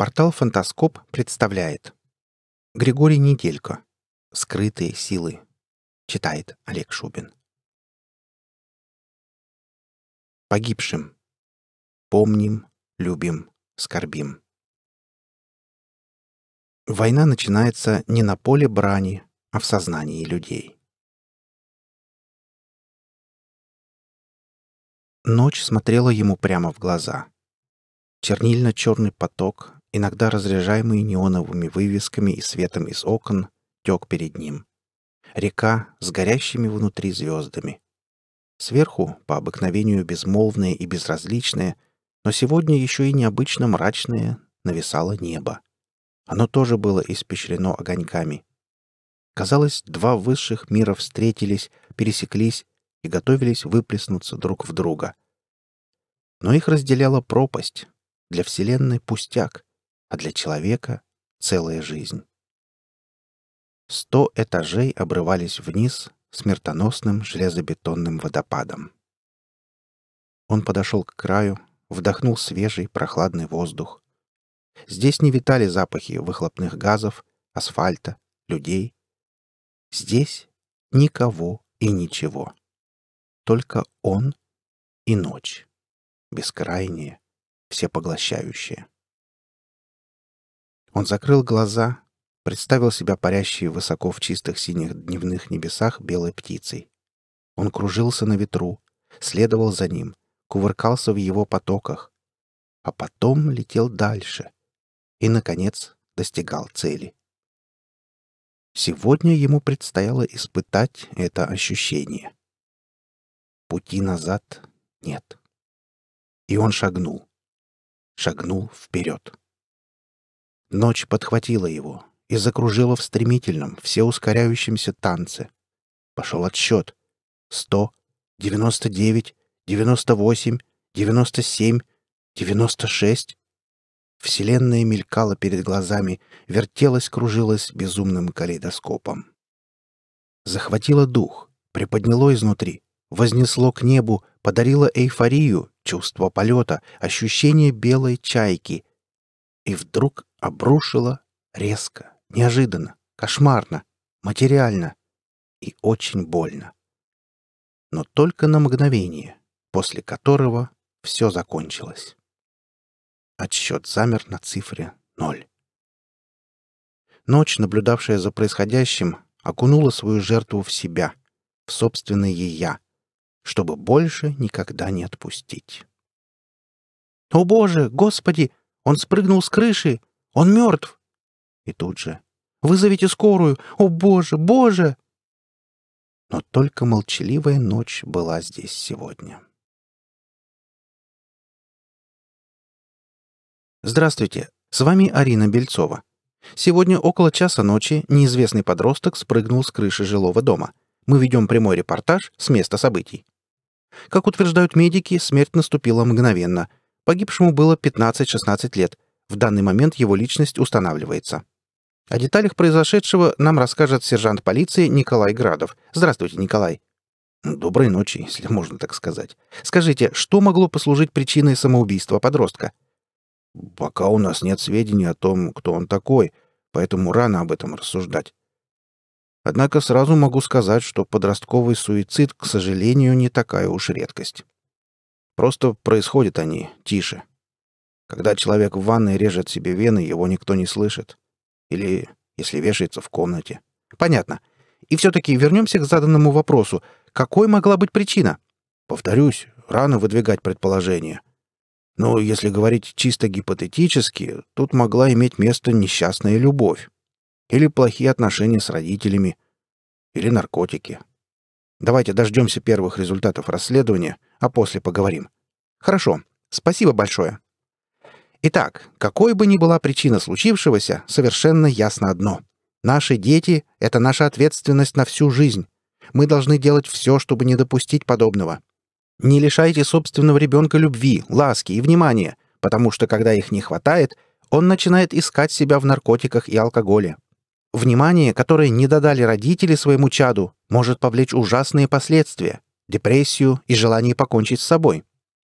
Портал «Фантаскоп» представляет. Григорий Неделько. «Скрытые силы» Читает Олег Шубин. Погибшим. Помним, любим, скорбим. Война начинается не на поле брани, а в сознании людей. Ночь смотрела ему прямо в глаза. Чернильно-черный поток, иногда разряжаемый неоновыми вывесками и светом из окон, тек перед ним. Река с горящими внутри звездами. Сверху, по обыкновению безмолвное и безразличное, но сегодня еще и необычно мрачное, нависало небо. Оно тоже было испещрено огоньками. Казалось, два высших мира встретились, пересеклись и готовились выплеснуться друг в друга. Но их разделяла пропасть, для Вселенной пустяк, а для человека — целая жизнь. Сто этажей обрывались вниз смертоносным железобетонным водопадом. Он подошел к краю, вдохнул свежий прохладный воздух. Здесь не витали запахи выхлопных газов, асфальта, людей. Здесь никого и ничего. Только он и ночь. Бескрайние, всепоглощающие. Он закрыл глаза, представил себя парящей высоко в чистых синих дневных небесах белой птицей. Он кружился на ветру, следовал за ним, кувыркался в его потоках, а потом летел дальше и, наконец, достигал цели. Сегодня ему предстояло испытать это ощущение. Пути назад нет. И он шагнул. Шагнул вперед. Ночь подхватила его и закружила в стремительном, всеускоряющемся танце. Пошел отсчет. Сто, девяносто девять, девяносто восемь, девяносто семь, девяносто шесть. Вселенная мелькала перед глазами, вертелась, кружилась безумным калейдоскопом. Захватило дух, приподняло изнутри, вознесло к небу, подарило эйфорию, чувство полета, ощущение белой чайки. И вдруг обрушило резко, неожиданно, кошмарно, материально и очень больно. Но только на мгновение, после которого все закончилось. Отсчет замер на цифре ноль. Ночь, наблюдавшая за происходящим, окунула свою жертву в себя, в собственное «я», чтобы больше никогда не отпустить. «О боже! Господи! Он спрыгнул с крыши! Он мертв!» И тут же «Вызовите скорую! О боже! Боже!» Но только молчаливая ночь была здесь сегодня. Здравствуйте, с вами Арина Бельцова. Сегодня около часа ночи неизвестный подросток спрыгнул с крыши жилого дома. Мы ведем прямой репортаж с места событий. Как утверждают медики, смерть наступила мгновенно. Погибшему было 15-16 лет. В данный момент его личность устанавливается. О деталях произошедшего нам расскажет сержант полиции Николай Градов. Здравствуйте, Николай. Доброй ночи, если можно так сказать. Скажите, что могло послужить причиной самоубийства подростка? Пока у нас нет сведений о том, кто он такой, поэтому рано об этом рассуждать. Однако сразу могу сказать, что подростковый суицид, к сожалению, не такая уж редкость. Просто происходят они тише. Когда человек в ванной режет себе вены, его никто не слышит. Или если вешается в комнате. Понятно. И все-таки вернемся к заданному вопросу. Какой могла быть причина? Повторюсь, рано выдвигать предположение. Но если говорить чисто гипотетически, тут могла иметь место несчастная любовь. Или плохие отношения с родителями. Или наркотики. Давайте дождемся первых результатов расследования, а после поговорим. Хорошо. Спасибо большое. Итак, какой бы ни была причина случившегося, совершенно ясно одно. Наши дети — это наша ответственность на всю жизнь. Мы должны делать все, чтобы не допустить подобного. Не лишайте собственного ребенка любви, ласки и внимания, потому что когда их не хватает, он начинает искать себя в наркотиках и алкоголе. Внимание, которое не додали родители своему чаду, может повлечь ужасные последствия — депрессию и желание покончить с собой.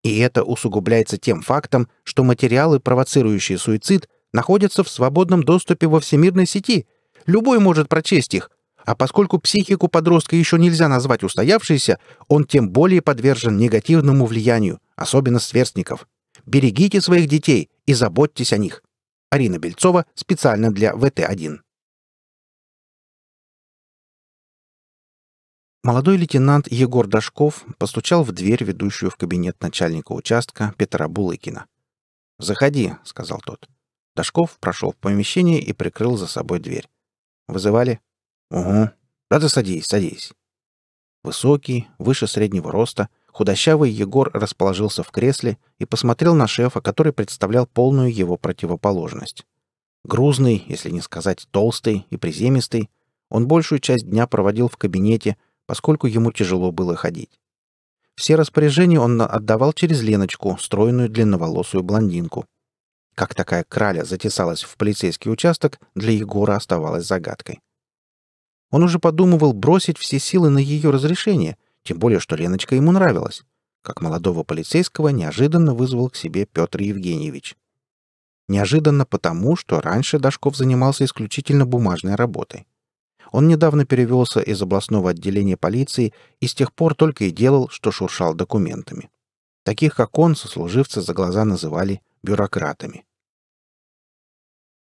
И это усугубляется тем фактом, что материалы, провоцирующие суицид, находятся в свободном доступе во всемирной сети. Любой может прочесть их. А поскольку психику подростка еще нельзя назвать устоявшейся, он тем более подвержен негативному влиянию, особенно сверстников. Берегите своих детей и заботьтесь о них. Арина Бельцова специально для ВТ-1. Молодой лейтенант Егор Дашков постучал в дверь, ведущую в кабинет начальника участка Петра Булыкина. «Заходи», — сказал тот. Дашков прошел в помещение и прикрыл за собой дверь. «Вызывали?» «Угу. Да ты садись, садись». Высокий, выше среднего роста, худощавый Егор расположился в кресле и посмотрел на шефа, который представлял полную его противоположность. Грузный, если не сказать толстый и приземистый, он большую часть дня проводил в кабинете, поскольку ему тяжело было ходить. Все распоряжения он отдавал через Леночку, стройную длинноволосую блондинку. Как такая краля затесалась в полицейский участок, для Егора оставалась загадкой. Он уже подумывал бросить все силы на ее разрешение, тем более, что Леночка ему нравилась. Как молодого полицейского неожиданно вызвал к себе Петр Евгеньевич. Неожиданно потому, что раньше Дашков занимался исключительно бумажной работой. Он недавно перевелся из областного отделения полиции и с тех пор только и делал, что шуршал документами. Таких, как он, сослуживцы за глаза называли бюрократами.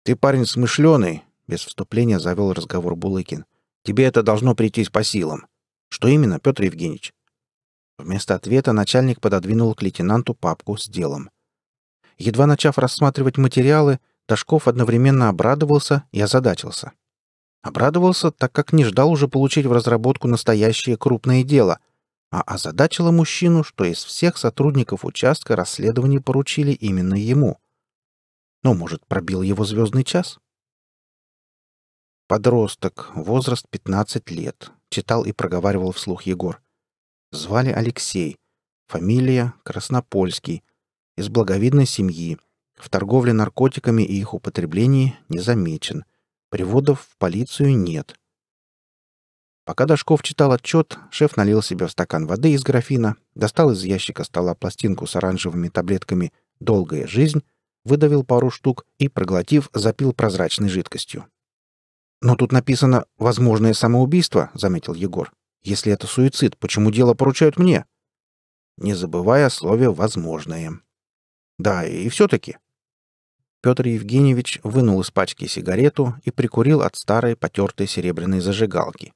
«Ты парень смышленый», — без вступления завел разговор Булыкин. «Тебе это должно прийтись по силам». «Что именно, Петр Евгеньевич?» Вместо ответа начальник пододвинул к лейтенанту папку с делом. Едва начав рассматривать материалы, Дашков одновременно обрадовался и озадачился. Обрадовался, так как не ждал уже получить в разработку настоящее крупное дело, а озадачило мужчину, что из всех сотрудников участка расследование поручили именно ему. Ну, может, пробил его звездный час? Подросток, возраст 15 лет, читал и проговаривал вслух Егор. Звали Алексей, фамилия Краснопольский, из благовидной семьи, в торговле наркотиками и их употреблении не замечен, Приводов в полицию нет. Пока Дашков читал отчет, шеф налил себе в стакан воды из графина, достал из ящика стола пластинку с оранжевыми таблетками «Долгая жизнь», выдавил пару штук и, проглотив, запил прозрачной жидкостью. «Но тут написано «возможное самоубийство», — заметил Егор. «Если это суицид, почему дело поручают мне?» Не забывая о слове «возможное». «Да, и все-таки», Петр Евгеньевич вынул из пачки сигарету и прикурил от старой потертой серебряной зажигалки.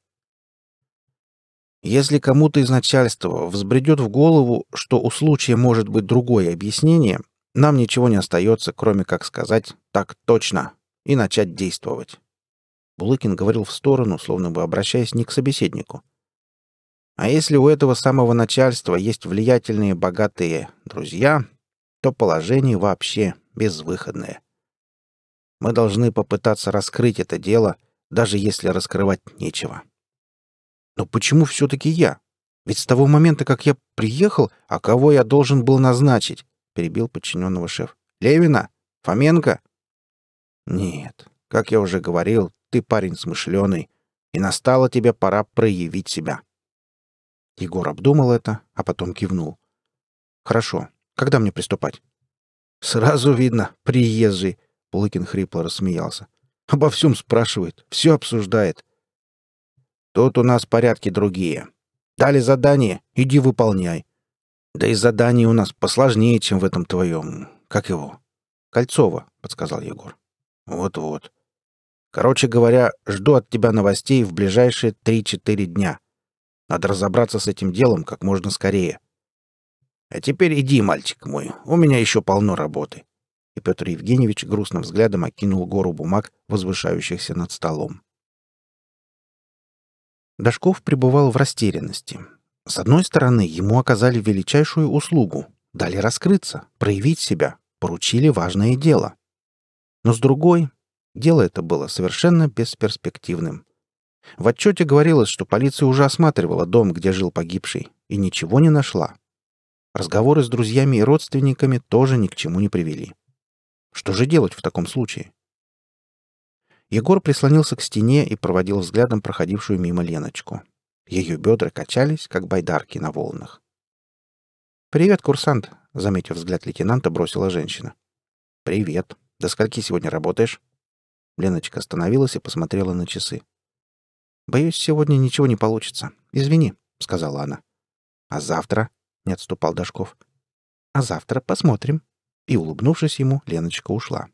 Если кому-то из начальства взбредет в голову, что у случая может быть другое объяснение, нам ничего не остается, кроме как сказать «так точно» и начать действовать. Булыкин говорил в сторону, словно бы обращаясь не к собеседнику. А если у этого самого начальства есть влиятельные, богатые друзья, то положение вообще безвыходное. Мы должны попытаться раскрыть это дело, даже если раскрывать нечего. Но почему все-таки я? Ведь с того момента, как я приехал, а кого я должен был назначить? Перебил подчиненного шеф. Левина? Фоменко? Нет, как я уже говорил, ты парень смышленый, и настала тебе пора проявить себя. Егор обдумал это, а потом кивнул. Хорошо. Когда мне приступать? Сразу видно, приезжий. Булыкин хрипло рассмеялся. Обо всем спрашивает, все обсуждает. Тут у нас порядки другие. Дали задание, иди выполняй. Да и задание у нас посложнее, чем в этом твоем... Как его? Кольцово, подсказал Егор. Вот-вот. Короче говоря, жду от тебя новостей в ближайшие три-четыре дня. Надо разобраться с этим делом как можно скорее. А теперь иди, мальчик мой, у меня еще полно работы. И Петр Евгеньевич грустным взглядом окинул гору бумаг, возвышающихся над столом. Дашков пребывал в растерянности. С одной стороны, ему оказали величайшую услугу, дали раскрыться, проявить себя, поручили важное дело. Но с другой, дело это было совершенно бесперспективным. В отчете говорилось, что полиция уже осматривала дом, где жил погибший, и ничего не нашла. Разговоры с друзьями и родственниками тоже ни к чему не привели. Что же делать в таком случае? Егор прислонился к стене и проводил взглядом проходившую мимо Леночку. Ее бедра качались, как байдарки на волнах. «Привет, курсант», — заметив взгляд лейтенанта, бросила женщина. «Привет», До скольки сегодня работаешь?» Леночка остановилась и посмотрела на часы. «Боюсь, сегодня ничего не получится. Извини», — сказала она. «А завтра?» — не отступал Дашков. «А завтра посмотрим». И, улыбнувшись ему, Леночка ушла.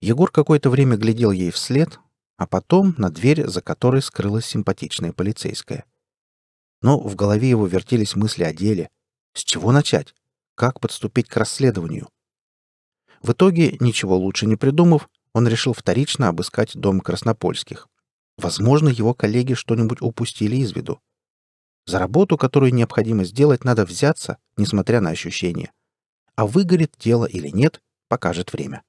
Егор какое-то время глядел ей вслед, а потом на дверь, за которой скрылась симпатичная полицейская. Но в голове его вертелись мысли о деле. С чего начать? Как подступить к расследованию? В итоге, ничего лучше не придумав, он решил вторично обыскать дом Краснопольских. Возможно, его коллеги что-нибудь упустили из виду. За работу, которую необходимо сделать, надо взяться, несмотря на ощущения. А выгорит дело или нет, покажет время.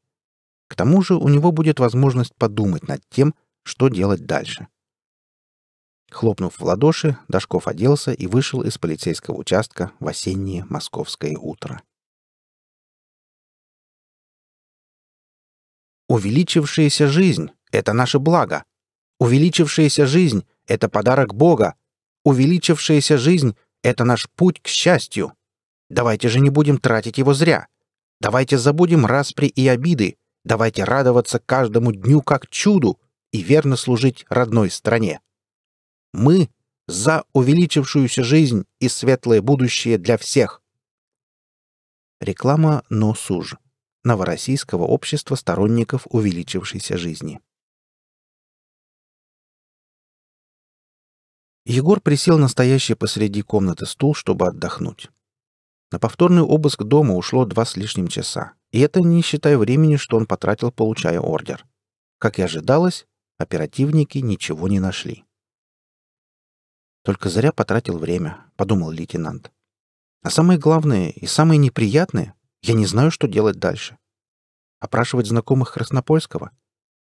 К тому же у него будет возможность подумать над тем, что делать дальше. Хлопнув в ладоши, Дашков оделся и вышел из полицейского участка в осеннее московское утро. Увеличившаяся жизнь — это наше благо. Увеличившаяся жизнь — это подарок Бога. Увеличившаяся жизнь — это наш путь к счастью. Давайте же не будем тратить его зря. Давайте забудем распри и обиды. Давайте радоваться каждому дню как чуду и верно служить родной стране. Мы за увеличившуюся жизнь и светлое будущее для всех. Реклама «Но-Суж» Новороссийского общества сторонников увеличившейся жизни. Егор присел на стоящий посреди комнаты стул, чтобы отдохнуть. На повторный обыск дома ушло два с лишним часа, и это не считая времени, что он потратил, получая ордер. Как и ожидалось, оперативники ничего не нашли. Только зря потратил время, подумал лейтенант. А самое главное и самое неприятное, я не знаю, что делать дальше. Опрашивать знакомых Краснопольского?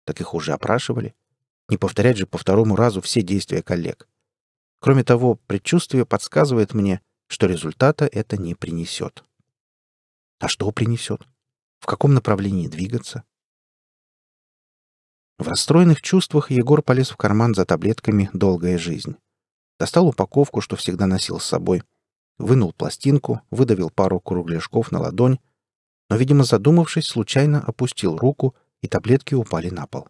Так их уже опрашивали. Не повторять же по второму разу все действия коллег. Кроме того, предчувствие подсказывает мне, что результата это не принесет. А что принесет? В каком направлении двигаться? В расстроенных чувствах Егор полез в карман за таблетками «Долгая жизнь». Достал упаковку, что всегда носил с собой. Вынул пластинку, выдавил пару кругляшков на ладонь, но, видимо, задумавшись, случайно опустил руку, и таблетки упали на пол.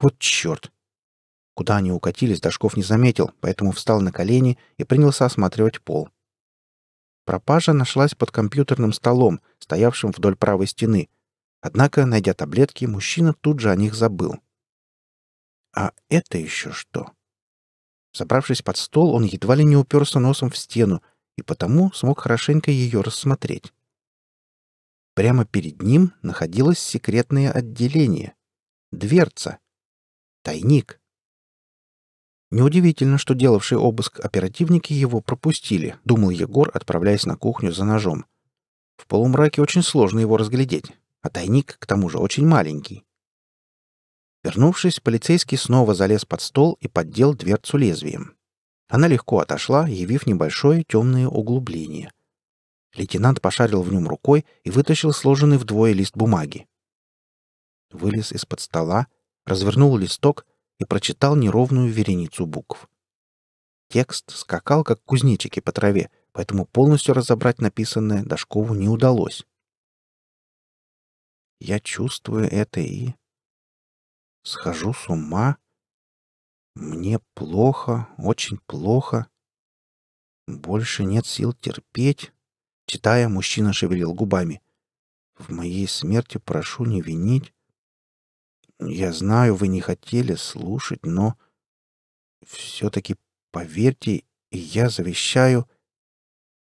Вот черт! Куда они укатились, Дашков не заметил, поэтому встал на колени и принялся осматривать пол. Пропажа нашлась под компьютерным столом, стоявшим вдоль правой стены. Однако, найдя таблетки, мужчина тут же о них забыл. А это еще что? Забравшись под стол, он едва ли не уперся носом в стену и потому смог хорошенько ее рассмотреть. Прямо перед ним находилось секретное отделение. Дверца. Тайник. Неудивительно, что делавшие обыск оперативники его пропустили, думал Егор, отправляясь на кухню за ножом. В полумраке очень сложно его разглядеть, а тайник, к тому же, очень маленький. Вернувшись, полицейский снова залез под стол и поддел дверцу лезвием. Она легко отошла, явив небольшое темное углубление. Лейтенант пошарил в нем рукой и вытащил сложенный вдвое лист бумаги. Вылез из-под стола, развернул листок и прочитал неровную вереницу букв. Текст скакал, как кузнечики по траве, поэтому полностью разобрать написанное Дашкову не удалось. «Я чувствую это и...» Схожу с ума. Мне плохо, очень плохо. Больше нет сил терпеть. Читая, мужчина шевелил губами. В моей смерти прошу не винить. Я знаю, вы не хотели слушать, но все-таки поверьте, я завещаю,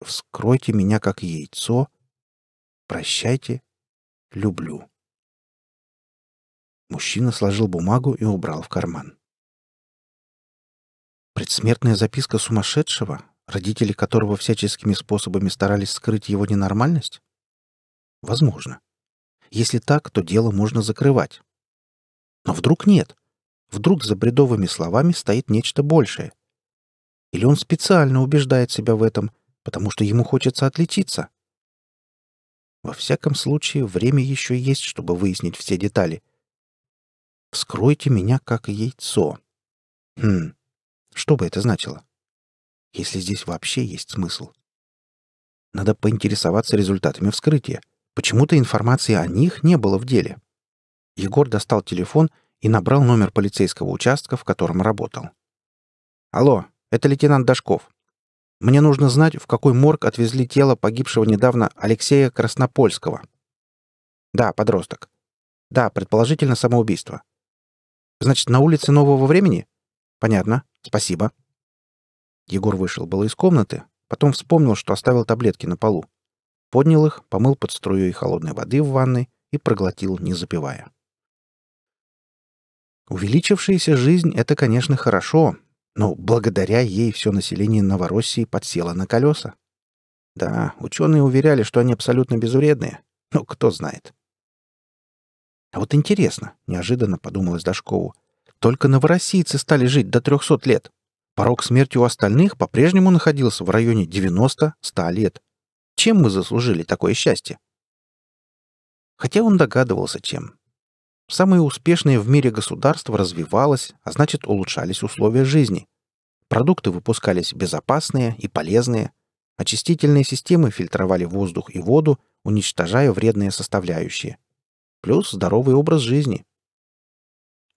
вскройте меня как яйцо, прощайте, люблю. Мужчина сложил бумагу и убрал в карман. Предсмертная записка сумасшедшего, родители которого всяческими способами старались скрыть его ненормальность? Возможно. Если так, то дело можно закрывать. Но вдруг нет. Вдруг за бредовыми словами стоит нечто большее. Или он специально убеждает себя в этом, потому что ему хочется отличиться. Во всяком случае, время еще есть, чтобы выяснить все детали — Вскройте меня как яйцо. Хм, что бы это значило? Если здесь вообще есть смысл. Надо поинтересоваться результатами вскрытия, Почему-то информации о них не было в деле. Егор достал телефон и набрал номер полицейского участка, в котором работал. «Алло, это лейтенант Дашков. Мне нужно знать, в какой морг отвезли тело погибшего недавно Алексея Краснопольского». «Да, подросток. Да, предположительно самоубийство. Значит, на улице нового времени? Понятно. Спасибо». Егор вышел было из комнаты, потом вспомнил, что оставил таблетки на полу. Поднял их, помыл под струей холодной воды в ванной и проглотил, не запивая. Увеличившаяся жизнь — это, конечно, хорошо, но благодаря ей все население Новороссии подсело на колеса. Да, ученые уверяли, что они абсолютно безвредные, но кто знает. А вот интересно, неожиданно подумалось Дашкову, только новороссийцы стали жить до 300 лет. Порог смерти у остальных по-прежнему находился в районе 90-100 лет. Чем мы заслужили такое счастье? Хотя он догадывался, чем. Самое успешное в мире государство развивалось, а значит улучшались условия жизни. Продукты выпускались безопасные и полезные. Очистительные системы фильтровали воздух и воду, уничтожая вредные составляющие. Плюс здоровый образ жизни.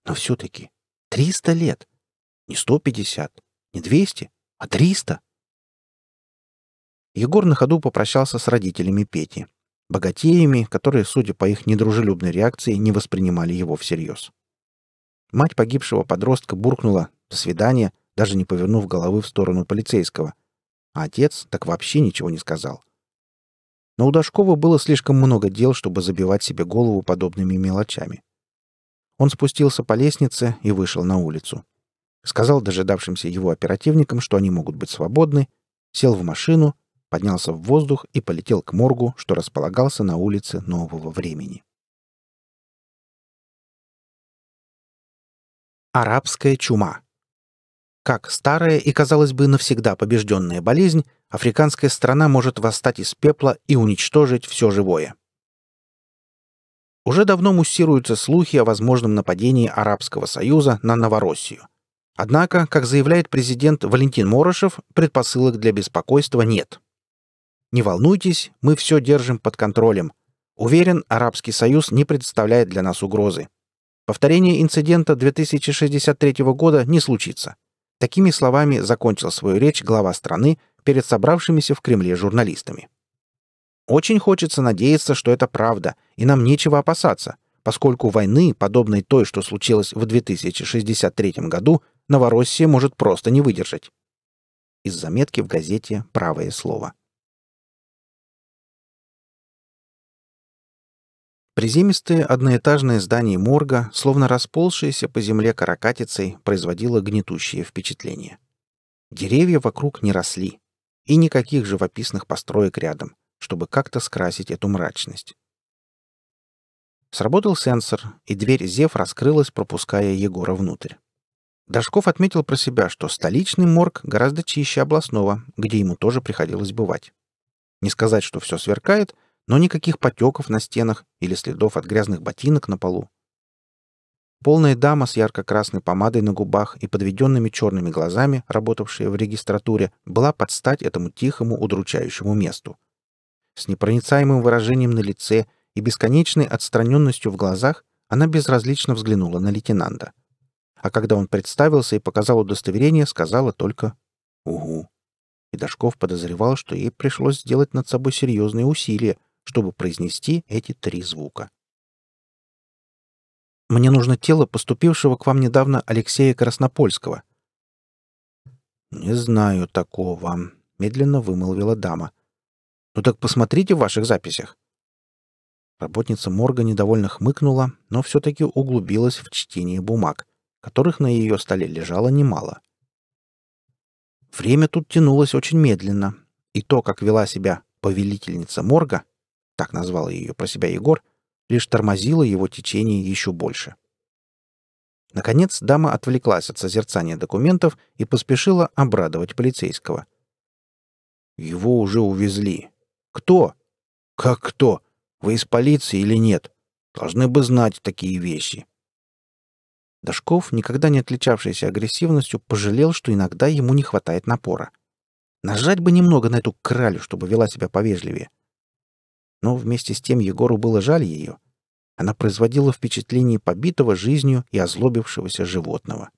Но все-таки 300 лет. Не 150, не 200, а 300. Егор на ходу попрощался с родителями Пети, богатеями, которые, судя по их недружелюбной реакции, не воспринимали его всерьез. Мать погибшего подростка буркнула «до свидания», даже не повернув головы в сторону полицейского. А отец так вообще ничего не сказал. Но у Дашкова было слишком много дел, чтобы забивать себе голову подобными мелочами. Он спустился по лестнице и вышел на улицу. Сказал дожидавшимся его оперативникам, что они могут быть свободны, сел в машину поднялся в воздух и полетел к моргу, что располагался на улице нового времени. Арабская чума. Как старая и, казалось бы, навсегда побежденная болезнь, африканская страна может восстать из пепла и уничтожить все живое. Уже давно муссируются слухи о возможном нападении Арабского Союза на Новороссию. Однако, как заявляет президент Валентин Морошев, предпосылок для беспокойства нет. Не волнуйтесь, мы все держим под контролем. Уверен, Арабский Союз не представляет для нас угрозы. Повторение инцидента 2063 года не случится. Такими словами закончил свою речь глава страны перед собравшимися в Кремле журналистами. Очень хочется надеяться, что это правда, и нам нечего опасаться, поскольку войны, подобной той, что случилось в 2063 году, Новороссия может просто не выдержать. Из заметки в газете «Правое слово». Приземистое одноэтажное здание морга, словно расползшееся по земле каракатицей, производило гнетущее впечатление. Деревья вокруг не росли, и никаких живописных построек рядом, чтобы как-то скрасить эту мрачность. Сработал сенсор, и дверь Зев раскрылась, пропуская Егора внутрь. Дашков отметил про себя, что столичный морг гораздо чище областного, где ему тоже приходилось бывать. Не сказать, что все сверкает, но никаких потеков на стенах или следов от грязных ботинок на полу. Полная дама с ярко-красной помадой на губах и подведенными черными глазами, работавшая в регистратуре, была под стать этому тихому, удручающему месту. С непроницаемым выражением на лице и бесконечной отстраненностью в глазах она безразлично взглянула на лейтенанта. А когда он представился и показал удостоверение, сказала только «Угу». И Дашков подозревал, что ей пришлось сделать над собой серьезные усилия, чтобы произнести эти три звука. «Мне нужно тело поступившего к вам недавно Алексея Краснопольского». «Не знаю такого», — медленно вымолвила дама. «Ну так посмотрите в ваших записях». Работница морга недовольно хмыкнула, но все-таки углубилась в чтение бумаг, которых на ее столе лежало немало. Время тут тянулось очень медленно, и то, как вела себя повелительница морга, так назвал ее про себя Егор, лишь тормозило его течение еще больше. Наконец, дама отвлеклась от созерцания документов и поспешила обрадовать полицейского. «Его уже увезли. Кто? Как кто? Вы из полиции или нет? Должны бы знать такие вещи». Дашков, никогда не отличавшийся агрессивностью, пожалел, что иногда ему не хватает напора. Нажать бы немного на эту кралю, чтобы вела себя повежливее. Но вместе с тем Егору было жаль ее. Она производила впечатление побитого жизнью и озлобившегося животного.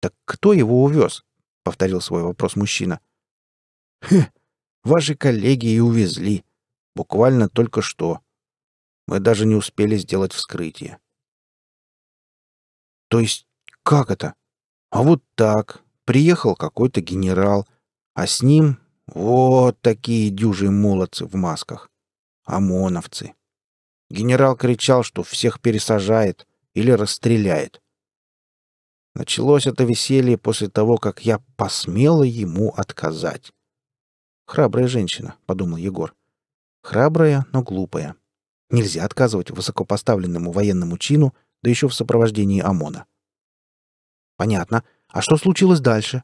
«Так кто его увез?» — повторил свой вопрос мужчина. «Хе, ваши коллеги и увезли. Буквально только что. Мы даже не успели сделать вскрытие». «То есть как это?» «А вот так. Приехал какой-то генерал, а с ним вот такие дюжие молодцы в масках. ОМОНовцы. Генерал кричал, что всех пересажает или расстреляет. Началось это веселье после того, как я посмела ему отказать. «Храбрая женщина», — подумал Егор. «Храбрая, но глупая. Нельзя отказывать высокопоставленному военному чину, да еще в сопровождении ОМОНа». «Понятно. А что случилось дальше?»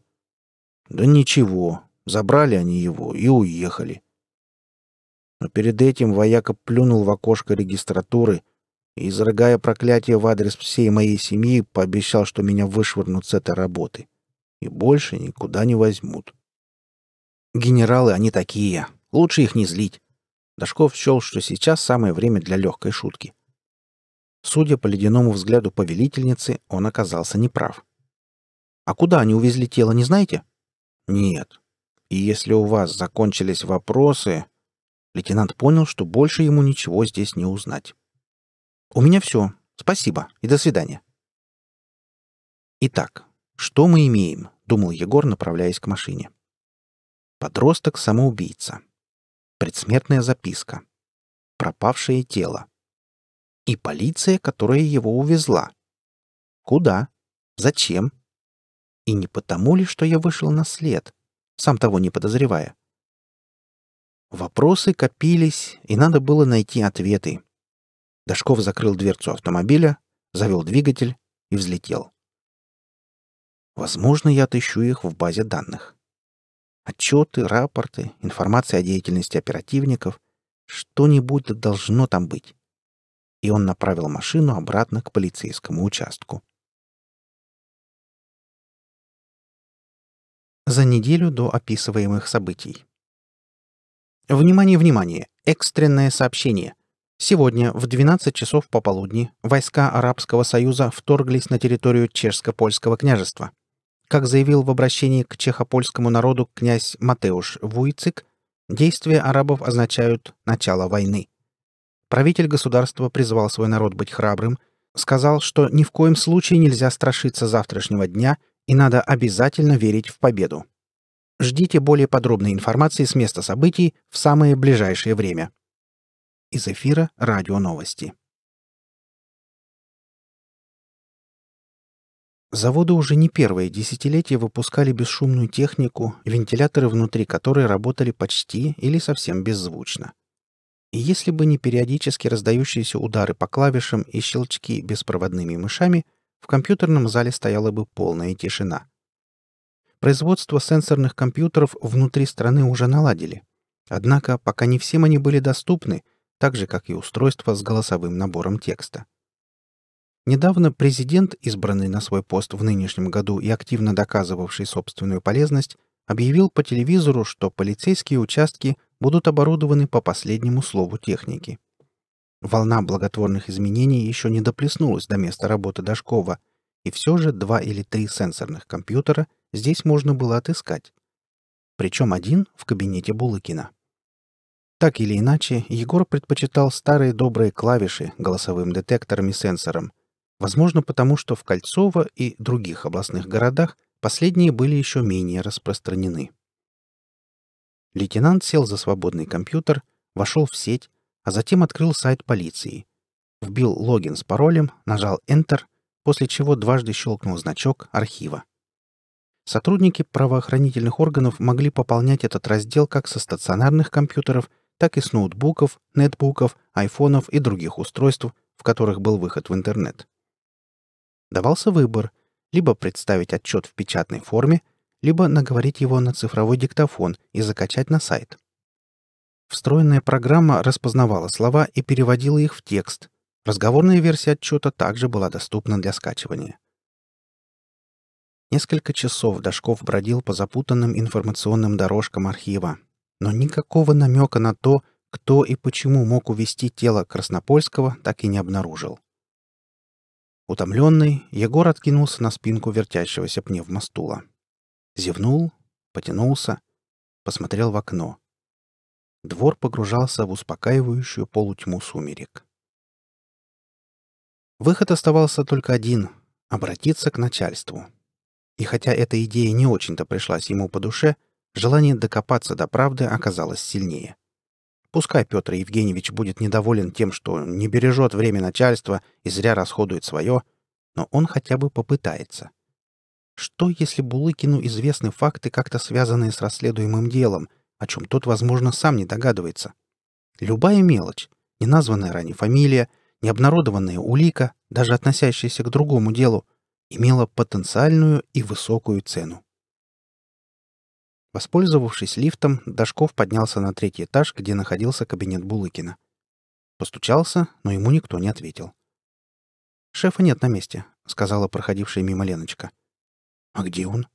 «Да ничего. Забрали они его и уехали. Но перед этим вояка плюнул в окошко регистратуры и, изрыгая проклятие в адрес всей моей семьи, пообещал, что меня вышвырнут с этой работы. И больше никуда не возьмут. Генералы они такие. Лучше их не злить. Дашков счел, что сейчас самое время для легкой шутки. Судя по ледяному взгляду повелительницы, он оказался неправ. «А куда они увезли тело, не знаете?» «Нет. И если у вас закончились вопросы...» Лейтенант понял, что больше ему ничего здесь не узнать. «У меня все. Спасибо и до свидания». «Итак, что мы имеем?» — думал Егор, направляясь к машине. Подросток-самоубийца. Предсмертная записка. Пропавшее тело. И полиция, которая его увезла. Куда? Зачем? И не потому ли, что я вышел на след? Сам того не подозревая. Вопросы копились, и надо было найти ответы. Дашков закрыл дверцу автомобиля, завел двигатель и взлетел. Возможно, я отыщу их в базе данных. Отчеты, рапорты, информация о деятельности оперативников. Что-нибудь должно там быть. И он направил машину обратно к полицейскому участку. За неделю до описываемых событий. Внимание, внимание! Экстренное сообщение. Сегодня в 12 часов пополудни войска Арабского Союза вторглись на территорию Чешско-Польского княжества. Как заявил в обращении к чехопольскому народу князь Матеуш Вуйцик, действия арабов означают начало войны. Правитель государства призвал свой народ быть храбрым, сказал, что ни в коем случае нельзя страшиться завтрашнего дня – и надо обязательно верить в победу. Ждите более подробной информации с места событий в самое ближайшее время. Из эфира Радио Новости. Заводы уже не первое десятилетие выпускали бесшумную технику, вентиляторы внутри которой работали почти или совсем беззвучно. И если бы не периодически раздающиеся удары по клавишам и щелчки беспроводными мышами – в компьютерном зале стояла бы полная тишина. Производство сенсорных компьютеров внутри страны уже наладили. Однако пока не всем они были доступны, так же, как и устройства с голосовым набором текста. Недавно президент, избранный на свой пост в нынешнем году и активно доказывавший собственную полезность, объявил по телевизору, что полицейские участки будут оборудованы по последнему слову техники. Волна благотворных изменений еще не доплеснулась до места работы Дашкова, и все же два или три сенсорных компьютера здесь можно было отыскать. Причем один в кабинете Булыкина. Так или иначе, Егор предпочитал старые добрые клавиши голосовым детектором и сенсором. Возможно, потому что в Кольцово и других областных городах последние были еще менее распространены. Лейтенант сел за свободный компьютер, вошел в сеть, а затем открыл сайт полиции. Вбил логин с паролем, нажал Enter, после чего дважды щелкнул значок архива. Сотрудники правоохранительных органов могли пополнять этот раздел как со стационарных компьютеров, так и с ноутбуков, нетбуков, айфонов и других устройств, в которых был выход в интернет. Давался выбор – либо представить отчет в печатной форме, либо наговорить его на цифровой диктофон и закачать на сайт. Встроенная программа распознавала слова и переводила их в текст. Разговорная версия отчета также была доступна для скачивания. Несколько часов Дашков бродил по запутанным информационным дорожкам архива, но никакого намека на то, кто и почему мог увести тело Краснопольского, так и не обнаружил. Утомленный, Егор откинулся на спинку вертящегося пневмостула. Зевнул, потянулся, посмотрел в окно. Двор погружался в успокаивающую полутьму сумерек. Выход оставался только один — обратиться к начальству. И хотя эта идея не очень-то пришлась ему по душе, желание докопаться до правды оказалось сильнее. Пускай Петр Евгеньевич будет недоволен тем, что не бережет время начальства и зря расходует свое, но он хотя бы попытается. Что, если Булыкину известны факты, как-то связанные с расследуемым делом — о чем тот, возможно, сам не догадывается. Любая мелочь, неназванная ранее фамилия, необнародованная улика, даже относящаяся к другому делу, имела потенциальную и высокую цену. Воспользовавшись лифтом, Дашков поднялся на третий этаж, где находился кабинет Булыкина. Постучался, но ему никто не ответил. «Шефа нет на месте», — сказала проходившая мимо Леночка. «А где он?»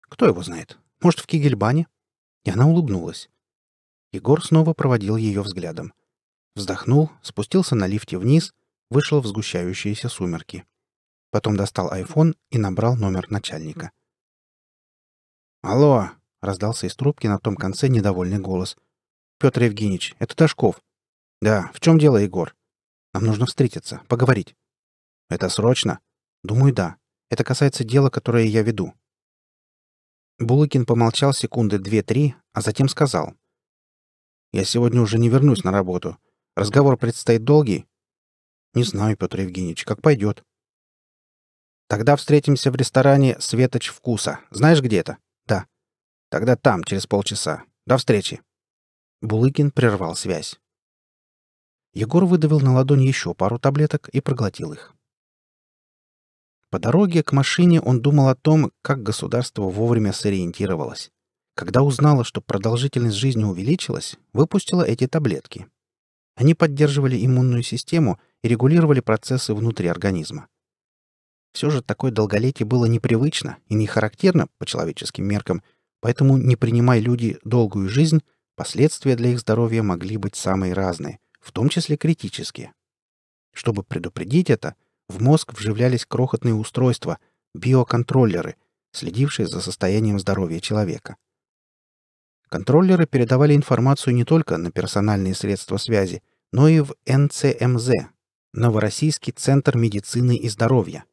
«Кто его знает? Может, в Кигельбане?» И она улыбнулась. Егор снова проводил ее взглядом. Вздохнул, спустился на лифте вниз, вышел в сгущающиеся сумерки. Потом достал айфон и набрал номер начальника. «Алло!» — раздался из трубки на том конце недовольный голос. «Петр Евгеньевич, это Ташков». «Да, в чем дело, Егор?» «Нам нужно встретиться, поговорить». «Это срочно?» «Думаю, да. Это касается дела, которое я веду. Булыкин помолчал секунды две-три, а затем сказал. «Я сегодня уже не вернусь на работу. Разговор предстоит долгий?» «Не знаю, Петр Евгеньевич, как пойдет». «Тогда встретимся в ресторане «Светоч вкуса». Знаешь, где это?» «Да». «Тогда там, через полчаса. До встречи». Булыкин прервал связь. Егор выдавил на ладонь еще пару таблеток и проглотил их. По дороге к машине он думал о том, как государство вовремя сориентировалось. Когда узнало, что продолжительность жизни увеличилась, выпустило эти таблетки. Они поддерживали иммунную систему и регулировали процессы внутри организма. Все же такое долголетие было непривычно и не характерно по человеческим меркам, поэтому, не принимая люди долгую жизнь, последствия для их здоровья могли быть самые разные, в том числе критические. Чтобы предупредить это, в мозг вживлялись крохотные устройства, биоконтроллеры, следившие за состоянием здоровья человека. Контроллеры передавали информацию не только на персональные средства связи, но и в НЦМЗ – Новороссийский центр медицины и здоровья.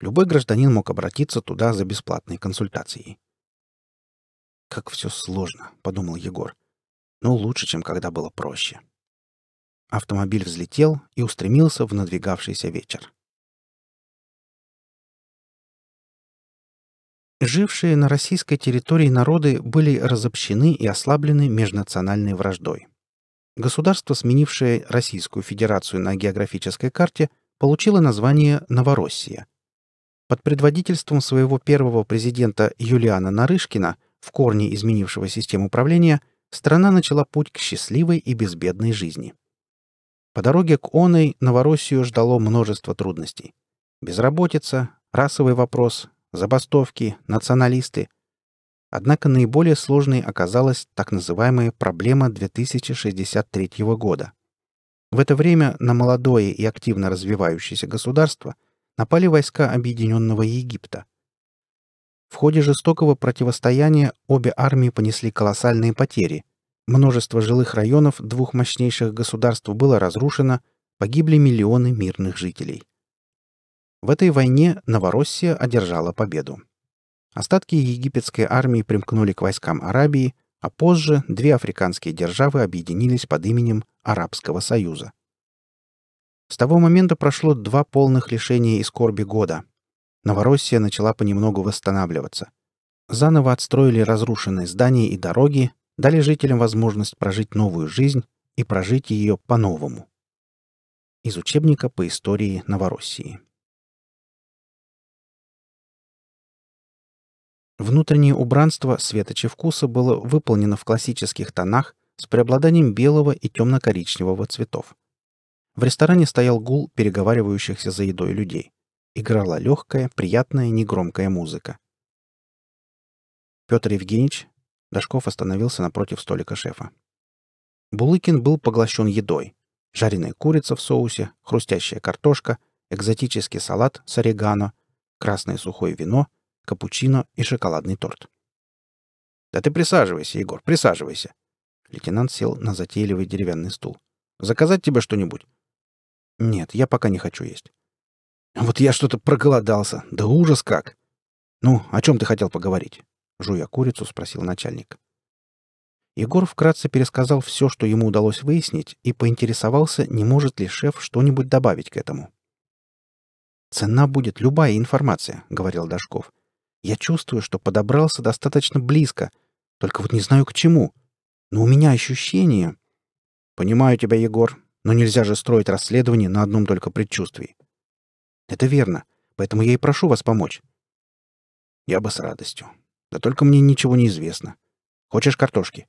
Любой гражданин мог обратиться туда за бесплатной консультацией. «Как все сложно», — подумал Егор. «Но лучше, чем когда было проще». Автомобиль взлетел и устремился в надвигавшийся вечер. Жившие на российской территории народы были разобщены и ослаблены межнациональной враждой. Государство, сменившее Российскую Федерацию на географической карте, получило название Новороссия. Под предводительством своего первого президента Юлиана Нарышкина, в корне изменившего систему управления, страна начала путь к счастливой и безбедной жизни. По дороге к Оной Новороссию ждало множество трудностей. Безработица, расовый вопрос, забастовки, националисты. Однако наиболее сложной оказалась так называемая проблема 2063 года. В это время на молодое и активно развивающееся государство напали войска Объединенного Египта. В ходе жестокого противостояния обе армии понесли колоссальные потери. Множество жилых районов двух мощнейших государств было разрушено, погибли миллионы мирных жителей. В этой войне Новороссия одержала победу. Остатки египетской армии примкнули к войскам Арабии, а позже две африканские державы объединились под именем Арабского Союза. С того момента прошло два полных лишения и скорби года. Новороссия начала понемногу восстанавливаться. Заново отстроили разрушенные здания и дороги, дали жителям возможность прожить новую жизнь и прожить ее по-новому. Из учебника по истории Новороссии. Внутреннее убранство светочи вкуса было выполнено в классических тонах с преобладанием белого и темно-коричневого цветов. В ресторане стоял гул переговаривающихся за едой людей. Играла легкая, приятная, негромкая музыка. Петр Евгеньевич Дашков остановился напротив столика шефа. Булыкин был поглощен едой. Жареная курица в соусе, хрустящая картошка, экзотический салат с орегано, красное сухое вино, капучино и шоколадный торт. «Да ты присаживайся, Егор, присаживайся!» Лейтенант сел на затейливый деревянный стул. «Заказать тебе что-нибудь?» «Нет, я пока не хочу есть». «Вот я что-то проголодался. Да ужас как!» «Ну, о чем ты хотел поговорить?» Жуя курицу, спросил начальник. Егор вкратце пересказал все, что ему удалось выяснить, и поинтересовался, не может ли шеф что-нибудь добавить к этому. «Цена будет любая информация», — говорил Дашков. «Я чувствую, что подобрался достаточно близко, только вот не знаю к чему. Но у меня ощущение...» «Понимаю тебя, Егор, но нельзя же строить расследование на одном только предчувствии». «Это верно, поэтому я и прошу вас помочь». «Я бы с радостью. Да только мне ничего не известно. Хочешь картошки?»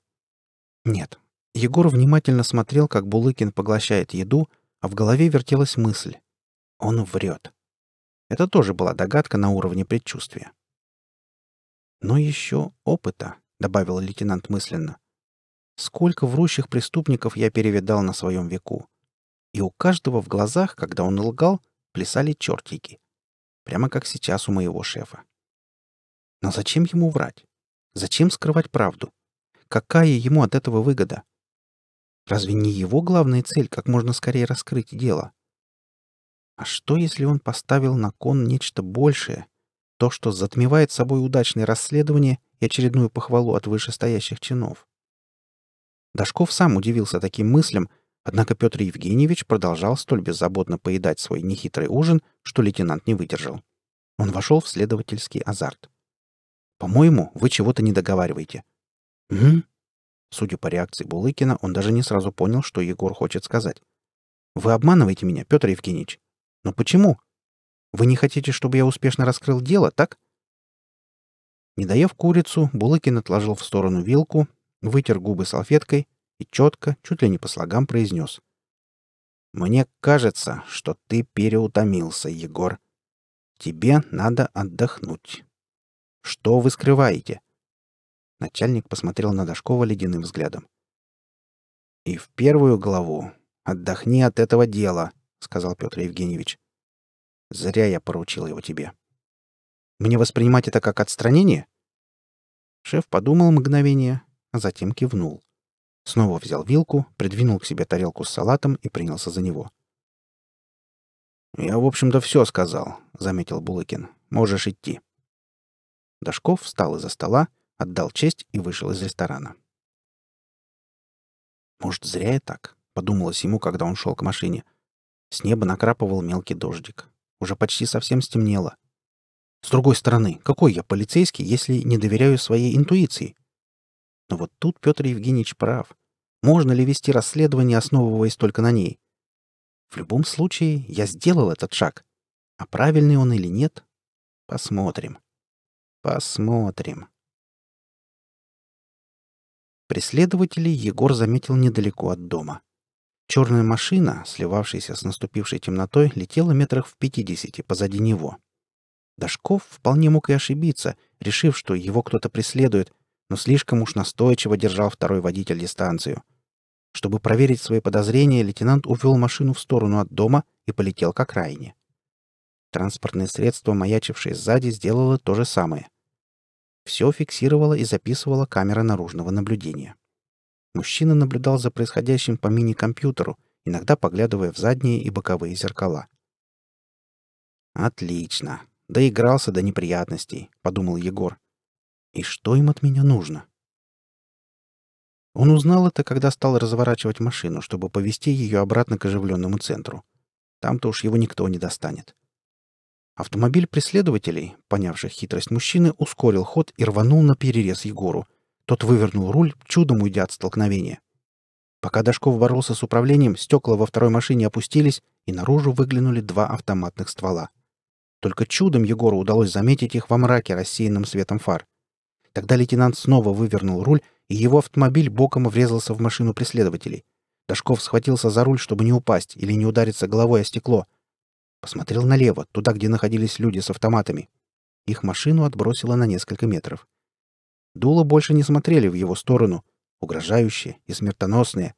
«Нет». Егор внимательно смотрел, как Булыкин поглощает еду, а в голове вертелась мысль. Он врет. Это тоже была догадка на уровне предчувствия. «Но еще опыта», — добавил лейтенант мысленно. «Сколько врущих преступников я перевидал на своем веку. И у каждого в глазах, когда он лгал, плясали чертики. Прямо как сейчас у моего шефа. Но зачем ему врать? Зачем скрывать правду? Какая ему от этого выгода? Разве не его главная цель как можно скорее раскрыть дело? А что, если он поставил на кон нечто большее? То, что затмевает собой удачное расследование и очередную похвалу от вышестоящих чинов. Дашков сам удивился таким мыслям, однако Петр Евгеньевич продолжал столь беззаботно поедать свой нехитрый ужин, что лейтенант не выдержал. Он вошел в следовательский азарт. «По-моему, вы чего-то не договариваете». «Угу». Судя по реакции Булыкина, он даже не сразу понял, что Егор хочет сказать. «Вы обманываете меня, Петр Евгеньевич. Но почему? Вы не хотите, чтобы я успешно раскрыл дело, так? Не доев курицу, Булыкин отложил в сторону вилку, вытер губы салфеткой и четко, чуть ли не по слогам произнес. «Мне кажется, что ты переутомился, Егор. Тебе надо отдохнуть. Что вы скрываете?» Начальник посмотрел на Дашкова ледяным взглядом. «И в первую главу отдохни от этого дела», — сказал Петр Евгеньевич. «Зря я поручил его тебе. Мне воспринимать это как отстранение?» Шеф подумал мгновение, а затем кивнул. Снова взял вилку, придвинул к себе тарелку с салатом и принялся за него. «Я, в общем-то, все сказал», — заметил Булыкин. «Можешь идти». Дашков встал из-за стола, отдал честь и вышел из ресторана. «Может, зря я так?» — подумалось ему, когда он шел к машине. С неба накрапывал мелкий дождик. Уже почти совсем стемнело. С другой стороны, какой я полицейский, если не доверяю своей интуиции? Но вот тут Петр Евгеньевич прав. Можно ли вести расследование, основываясь только на ней? В любом случае, я сделал этот шаг. А правильный он или нет? Посмотрим. Посмотрим. Преследователей Егор заметил недалеко от дома. Черная машина, сливавшаяся с наступившей темнотой, летела метрах в пятидесяти позади него. Дашков вполне мог и ошибиться, решив, что его кто-то преследует, но слишком уж настойчиво держал второй водитель дистанцию. Чтобы проверить свои подозрения, лейтенант увел машину в сторону от дома и полетел к окраине. Транспортное средство, маячившее сзади, сделало то же самое. Все фиксировала и записывала камера наружного наблюдения. Мужчина наблюдал за происходящим по мини-компьютеру, иногда поглядывая в задние и боковые зеркала. «Отлично. Доигрался до неприятностей», — подумал Егор. «И что им от меня нужно?» Он узнал это, когда стал разворачивать машину, чтобы повести ее обратно к оживленному центру. Там-то уж его никто не достанет. Автомобиль преследователей, понявших хитрость мужчины, ускорил ход и рванул на перерез Егору — тот вывернул руль, чудом уйдя от столкновения. Пока Дашков боролся с управлением, стекла во второй машине опустились, и наружу выглянули два автоматных ствола. Только чудом Егору удалось заметить их во мраке, рассеянным светом фар. Тогда лейтенант снова вывернул руль, и его автомобиль боком врезался в машину преследователей. Дашков схватился за руль, чтобы не упасть или не удариться головой о стекло. Посмотрел налево, туда, где находились люди с автоматами. Их машину отбросило на несколько метров. Дула больше не смотрели в его сторону, угрожающие и смертоносные,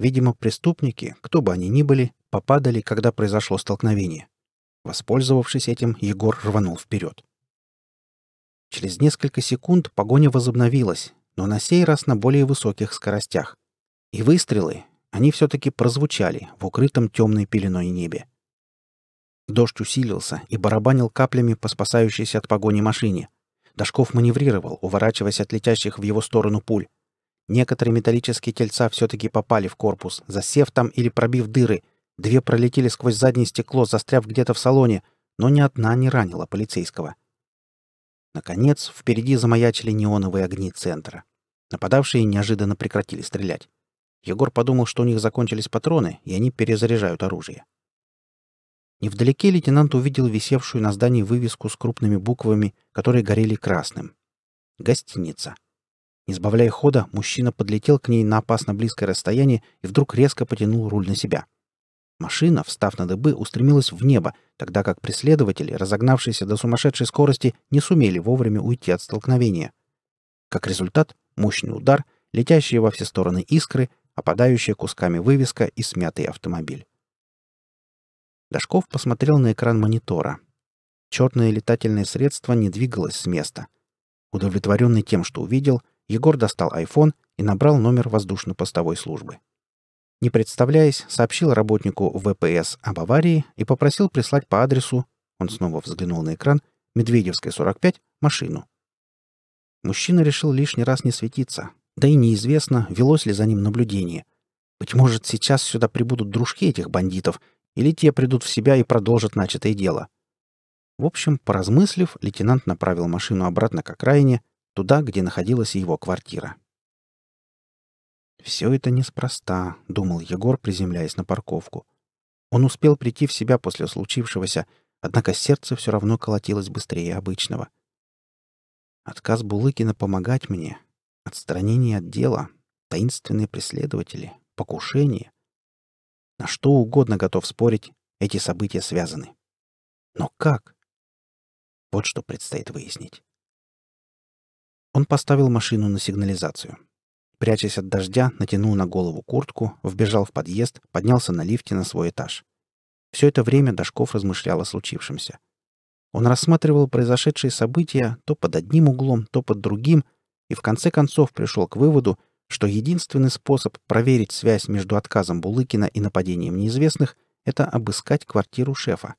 Видимо, преступники, кто бы они ни были, попадали, когда произошло столкновение. Воспользовавшись этим, Егор рванул вперед. Через несколько секунд погоня возобновилась, но на сей раз на более высоких скоростях. И выстрелы, они все-таки прозвучали в укрытом темной пеленой небе. Дождь усилился и барабанил каплями по спасающейся от погони машине. Дашков маневрировал, уворачиваясь от летящих в его сторону пуль. Некоторые металлические тельца все-таки попали в корпус, засев там или пробив дыры. Две пролетели сквозь заднее стекло, застряв где-то в салоне, но ни одна не ранила полицейского. Наконец, впереди замаячили неоновые огни центра. Нападавшие неожиданно прекратили стрелять. Егор подумал, что у них закончились патроны, и они перезаряжают оружие. Невдалеке лейтенант увидел висевшую на здании вывеску с крупными буквами, которые горели красным. «Гостиница». Не сбавляя хода, мужчина подлетел к ней на опасно близкое расстояние и вдруг резко потянул руль на себя. Машина, встав на дыбы, устремилась в небо, тогда как преследователи, разогнавшиеся до сумасшедшей скорости, не сумели вовремя уйти от столкновения. Как результат, мощный удар, летящие во все стороны искры, опадающая кусками вывеска и смятый автомобиль. Дашков посмотрел на экран монитора. Черное летательное средство не двигалось с места. Удовлетворенный тем, что увидел, Егор достал iPhone и набрал номер воздушно-постовой службы. Не представляясь, сообщил работнику ВПС об аварии и попросил прислать по адресу, он снова взглянул на экран, Медведевская, 45, машину. Мужчина решил лишний раз не светиться, да и неизвестно, велось ли за ним наблюдение. Быть может, сейчас сюда прибудут дружки этих бандитов, или те придут в себя и продолжат начатое дело. В общем, поразмыслив, лейтенант направил машину обратно к окраине, туда, где находилась его квартира. «Все это неспроста», — думал Егор, приземляясь на парковку. Он успел прийти в себя после случившегося, однако сердце все равно колотилось быстрее обычного. Отказ Булыкина помогать мне, отстранение от дела, таинственные преследователи, покушение. На что угодно готов спорить, эти события связаны. Но как? Вот что предстоит выяснить. Он поставил машину на сигнализацию. Прячась от дождя, натянул на голову куртку, вбежал в подъезд, поднялся на лифте на свой этаж. Все это время Дашков размышлял о случившемся. Он рассматривал произошедшие события то под одним углом, то под другим, и в конце концов пришел к выводу, что единственный способ проверить связь между отказом Булыкина и нападением неизвестных — это обыскать квартиру шефа.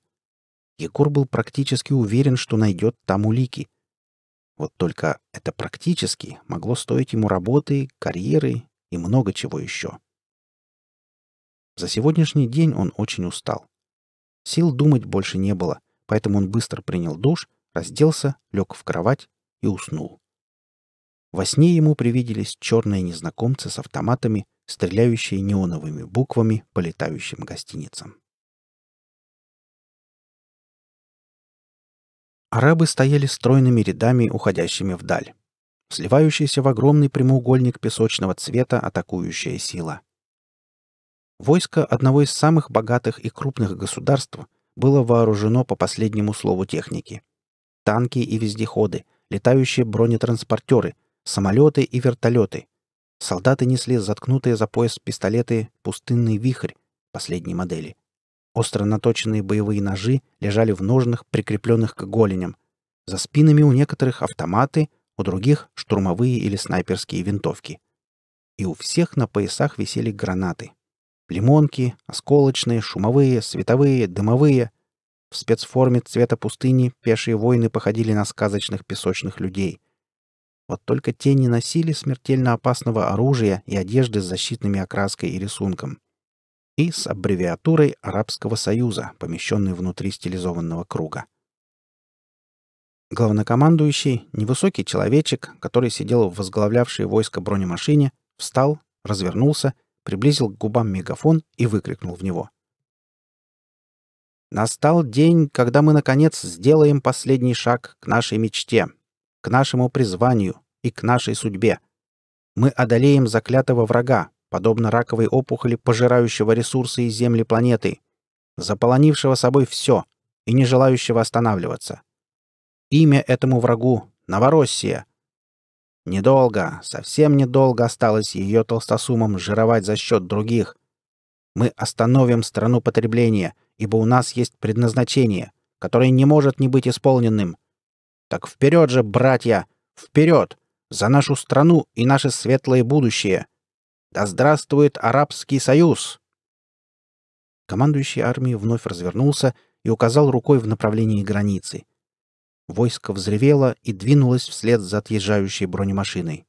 Егор был практически уверен, что найдет там улики — вот только это практически могло стоить ему работы, карьеры и много чего еще. За сегодняшний день он очень устал. Сил думать больше не было, поэтому он быстро принял душ, разделся, лег в кровать и уснул. Во сне ему привиделись черные незнакомцы с автоматами, стреляющие неоновыми буквами по летающим гостиницам. Арабы стояли стройными рядами, уходящими вдаль. Сливающаяся в огромный прямоугольник песочного цвета атакующая сила. Войско одного из самых богатых и крупных государств было вооружено по последнему слову техники. Танки и вездеходы, летающие бронетранспортеры, самолеты и вертолеты. Солдаты несли заткнутые за пояс пистолеты «Пустынный вихрь» последней модели. Остро наточенные боевые ножи лежали в ножнах, прикрепленных к голеням. За спинами у некоторых автоматы, у других — штурмовые или снайперские винтовки. И у всех на поясах висели гранаты. Лимонки, осколочные, шумовые, световые, дымовые. В спецформе цвета пустыни пешие воины походили на сказочных песочных людей. Вот только те не носили смертельно опасного оружия и одежды с защитными окраской и рисунком и с аббревиатурой Арабского Союза, помещенной внутри стилизованного круга. Главнокомандующий, невысокий человечек, который сидел в возглавлявшей войско бронемашине, встал, развернулся, приблизил к губам мегафон и выкрикнул в него. «Настал день, когда мы, наконец, сделаем последний шаг к нашей мечте, к нашему призванию и к нашей судьбе. Мы одолеем заклятого врага, подобно раковой опухоли, пожирающего ресурсы и земли планеты, заполонившего собой все и не желающего останавливаться. Имя этому врагу — Новороссия. Недолго, совсем недолго осталось ее толстосумам жировать за счет других. Мы остановим страну потребления, ибо у нас есть предназначение, которое не может не быть исполненным. Так вперед же, братья, вперед! За нашу страну и наше светлое будущее! Да здравствует Арабский Союз!» Командующий армией вновь развернулся и указал рукой в направлении границы. Войско взревело и двинулось вслед за отъезжающей бронемашиной.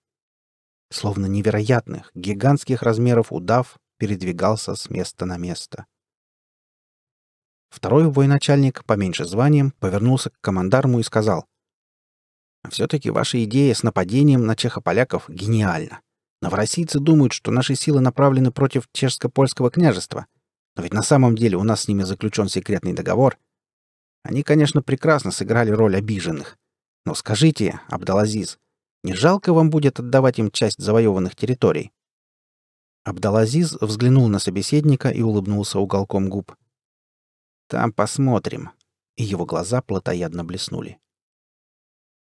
Словно невероятных, гигантских размеров удав передвигался с места на место. Второй военачальник, поменьше званием, повернулся к командарму и сказал. «Все-таки ваша идея с нападением на чехополяков гениальна. Новороссийцы думают, что наши силы направлены против чешско-польского княжества. Но ведь на самом деле у нас с ними заключен секретный договор. Они, конечно, прекрасно сыграли роль обиженных. Но скажите, Абдалазиз, не жалко вам будет отдавать им часть завоеванных территорий?» Абдалазиз взглянул на собеседника и улыбнулся уголком губ. «Там посмотрим». И его глаза плотоядно блеснули.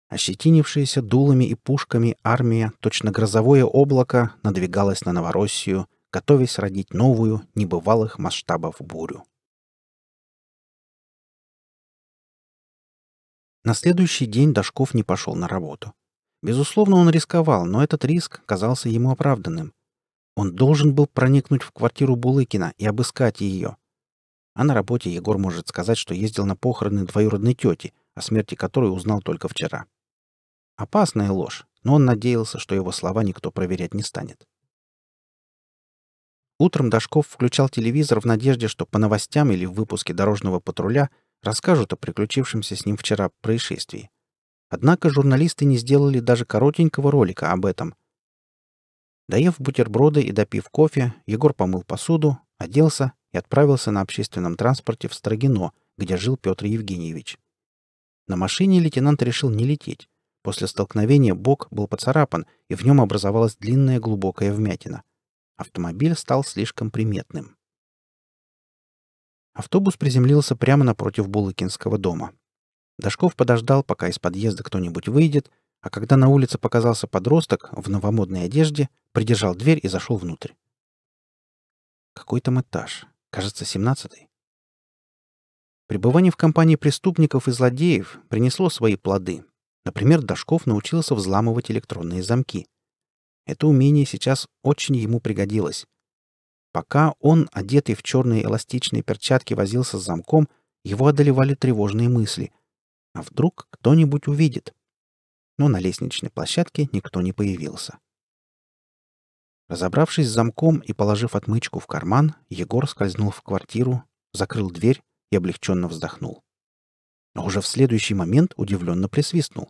Ощетинившаяся дулами и пушками армия, точно грозовое облако, надвигалась на Новороссию, готовясь родить новую, небывалых масштабов бурю. На следующий день Дашков не пошел на работу. Безусловно, он рисковал, но этот риск казался ему оправданным. Он должен был проникнуть в квартиру Булыкина и обыскать ее. А на работе Егор может сказать, что ездил на похороны двоюродной тети, о смерти которой узнал только вчера. Опасная ложь, но он надеялся, что его слова никто проверять не станет. Утром Дашков включал телевизор в надежде, что по новостям или в выпуске «Дорожного патруля» расскажут о приключившемся с ним вчера происшествии. Однако журналисты не сделали даже коротенького ролика об этом. Доев бутерброды и допив кофе, Егор помыл посуду, оделся и отправился на общественном транспорте в Строгино, где жил Петр Евгеньевич. На машине лейтенант решил не лететь. После столкновения бок был поцарапан, и в нем образовалась длинная глубокая вмятина. Автомобиль стал слишком приметным. Автобус приземлился прямо напротив Булыкинского дома. Дашков подождал, пока из подъезда кто-нибудь выйдет, а когда на улице показался подросток в новомодной одежде, придержал дверь и зашел внутрь. Какой там этаж? Кажется, семнадцатый. Пребывание в компании преступников и злодеев принесло свои плоды, Например, Дашков научился взламывать электронные замки. Это умение сейчас очень ему пригодилось. Пока он, одетый в черные эластичные перчатки, возился с замком, его одолевали тревожные мысли. А вдруг кто-нибудь увидит? Но на лестничной площадке никто не появился. Разобравшись с замком и положив отмычку в карман, Егор скользнул в квартиру, закрыл дверь и облегченно вздохнул. Но уже в следующий момент удивленно присвистнул.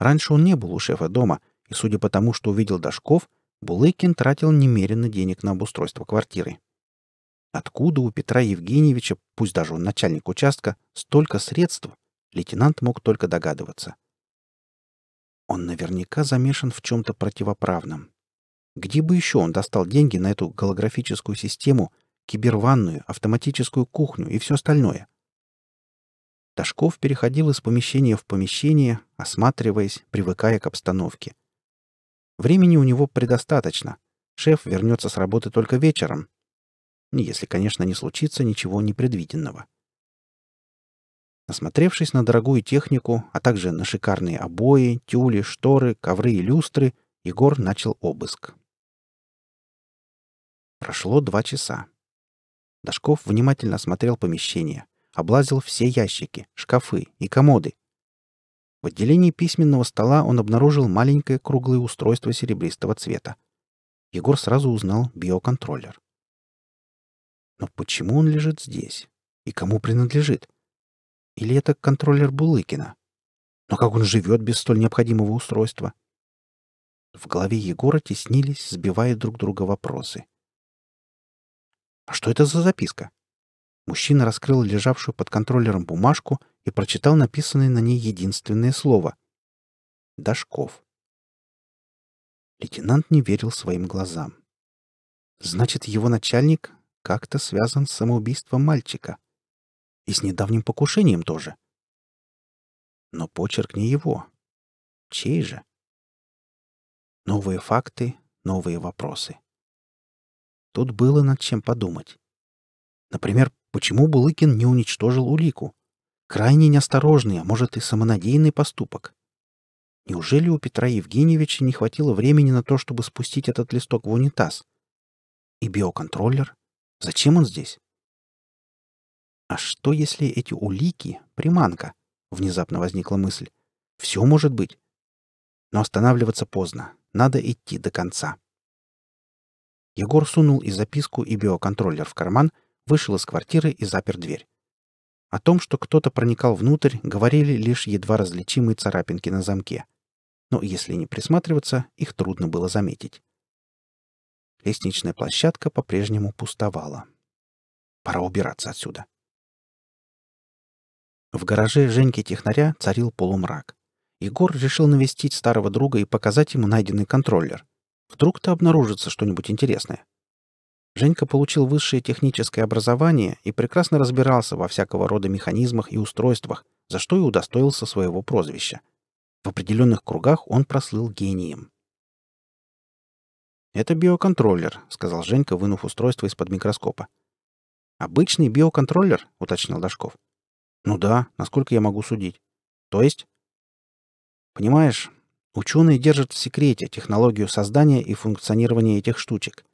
Раньше он не был у шефа дома, и, судя по тому, что увидел Дашков, Булыкин тратил немерено денег на обустройство квартиры. Откуда у Петра Евгеньевича, пусть даже он начальник участка, столько средств, лейтенант мог только догадываться. Он наверняка замешан в чем-то противоправном. Где бы еще он достал деньги на эту голографическую систему, киберванную, автоматическую кухню и все остальное? Ташков переходил из помещения в помещение, осматриваясь, привыкая к обстановке. Времени у него предостаточно. Шеф вернется с работы только вечером. Если, конечно, не случится ничего непредвиденного. Насмотревшись на дорогую технику, а также на шикарные обои, тюли, шторы, ковры и люстры, Егор начал обыск. Прошло два часа. Дашков внимательно осмотрел помещение облазил все ящики, шкафы и комоды. В отделении письменного стола он обнаружил маленькое круглое устройство серебристого цвета. Егор сразу узнал биоконтроллер. Но почему он лежит здесь? И кому принадлежит? Или это контроллер Булыкина? Но как он живет без столь необходимого устройства? В голове Егора теснились, сбивая друг друга вопросы. А что это за записка? Мужчина раскрыл лежавшую под контроллером бумажку и прочитал написанное на ней единственное слово — «Дашков». Лейтенант не верил своим глазам. Значит, его начальник как-то связан с самоубийством мальчика. И с недавним покушением тоже. Но почерк не его. Чей же? Новые факты, новые вопросы. Тут было над чем подумать. Например, почему Булыкин не уничтожил улику? Крайне неосторожный, а может и самонадеянный поступок. Неужели у Петра Евгеньевича не хватило времени на то, чтобы спустить этот листок в унитаз? И биоконтроллер? Зачем он здесь? А что, если эти улики — приманка? Внезапно возникла мысль. Все может быть. Но останавливаться поздно. Надо идти до конца. Егор сунул и записку, и биоконтроллер в карман, вышел из квартиры и запер дверь. О том, что кто-то проникал внутрь, говорили лишь едва различимые царапинки на замке. Но если не присматриваться, их трудно было заметить. Лестничная площадка по-прежнему пустовала. Пора убираться отсюда. В гараже Женьки-технаря царил полумрак. Егор решил навестить старого друга и показать ему найденный контроллер. Вдруг-то обнаружится что-нибудь интересное. Женька получил высшее техническое образование и прекрасно разбирался во всякого рода механизмах и устройствах, за что и удостоился своего прозвища. В определенных кругах он прослыл гением. «Это биоконтроллер», — сказал Женька, вынув устройство из-под микроскопа. «Обычный биоконтроллер?» — уточнил Дашков. «Ну да, насколько я могу судить. То есть?» Понимаешь, ученые держат в секрете технологию создания и функционирования этих штучек.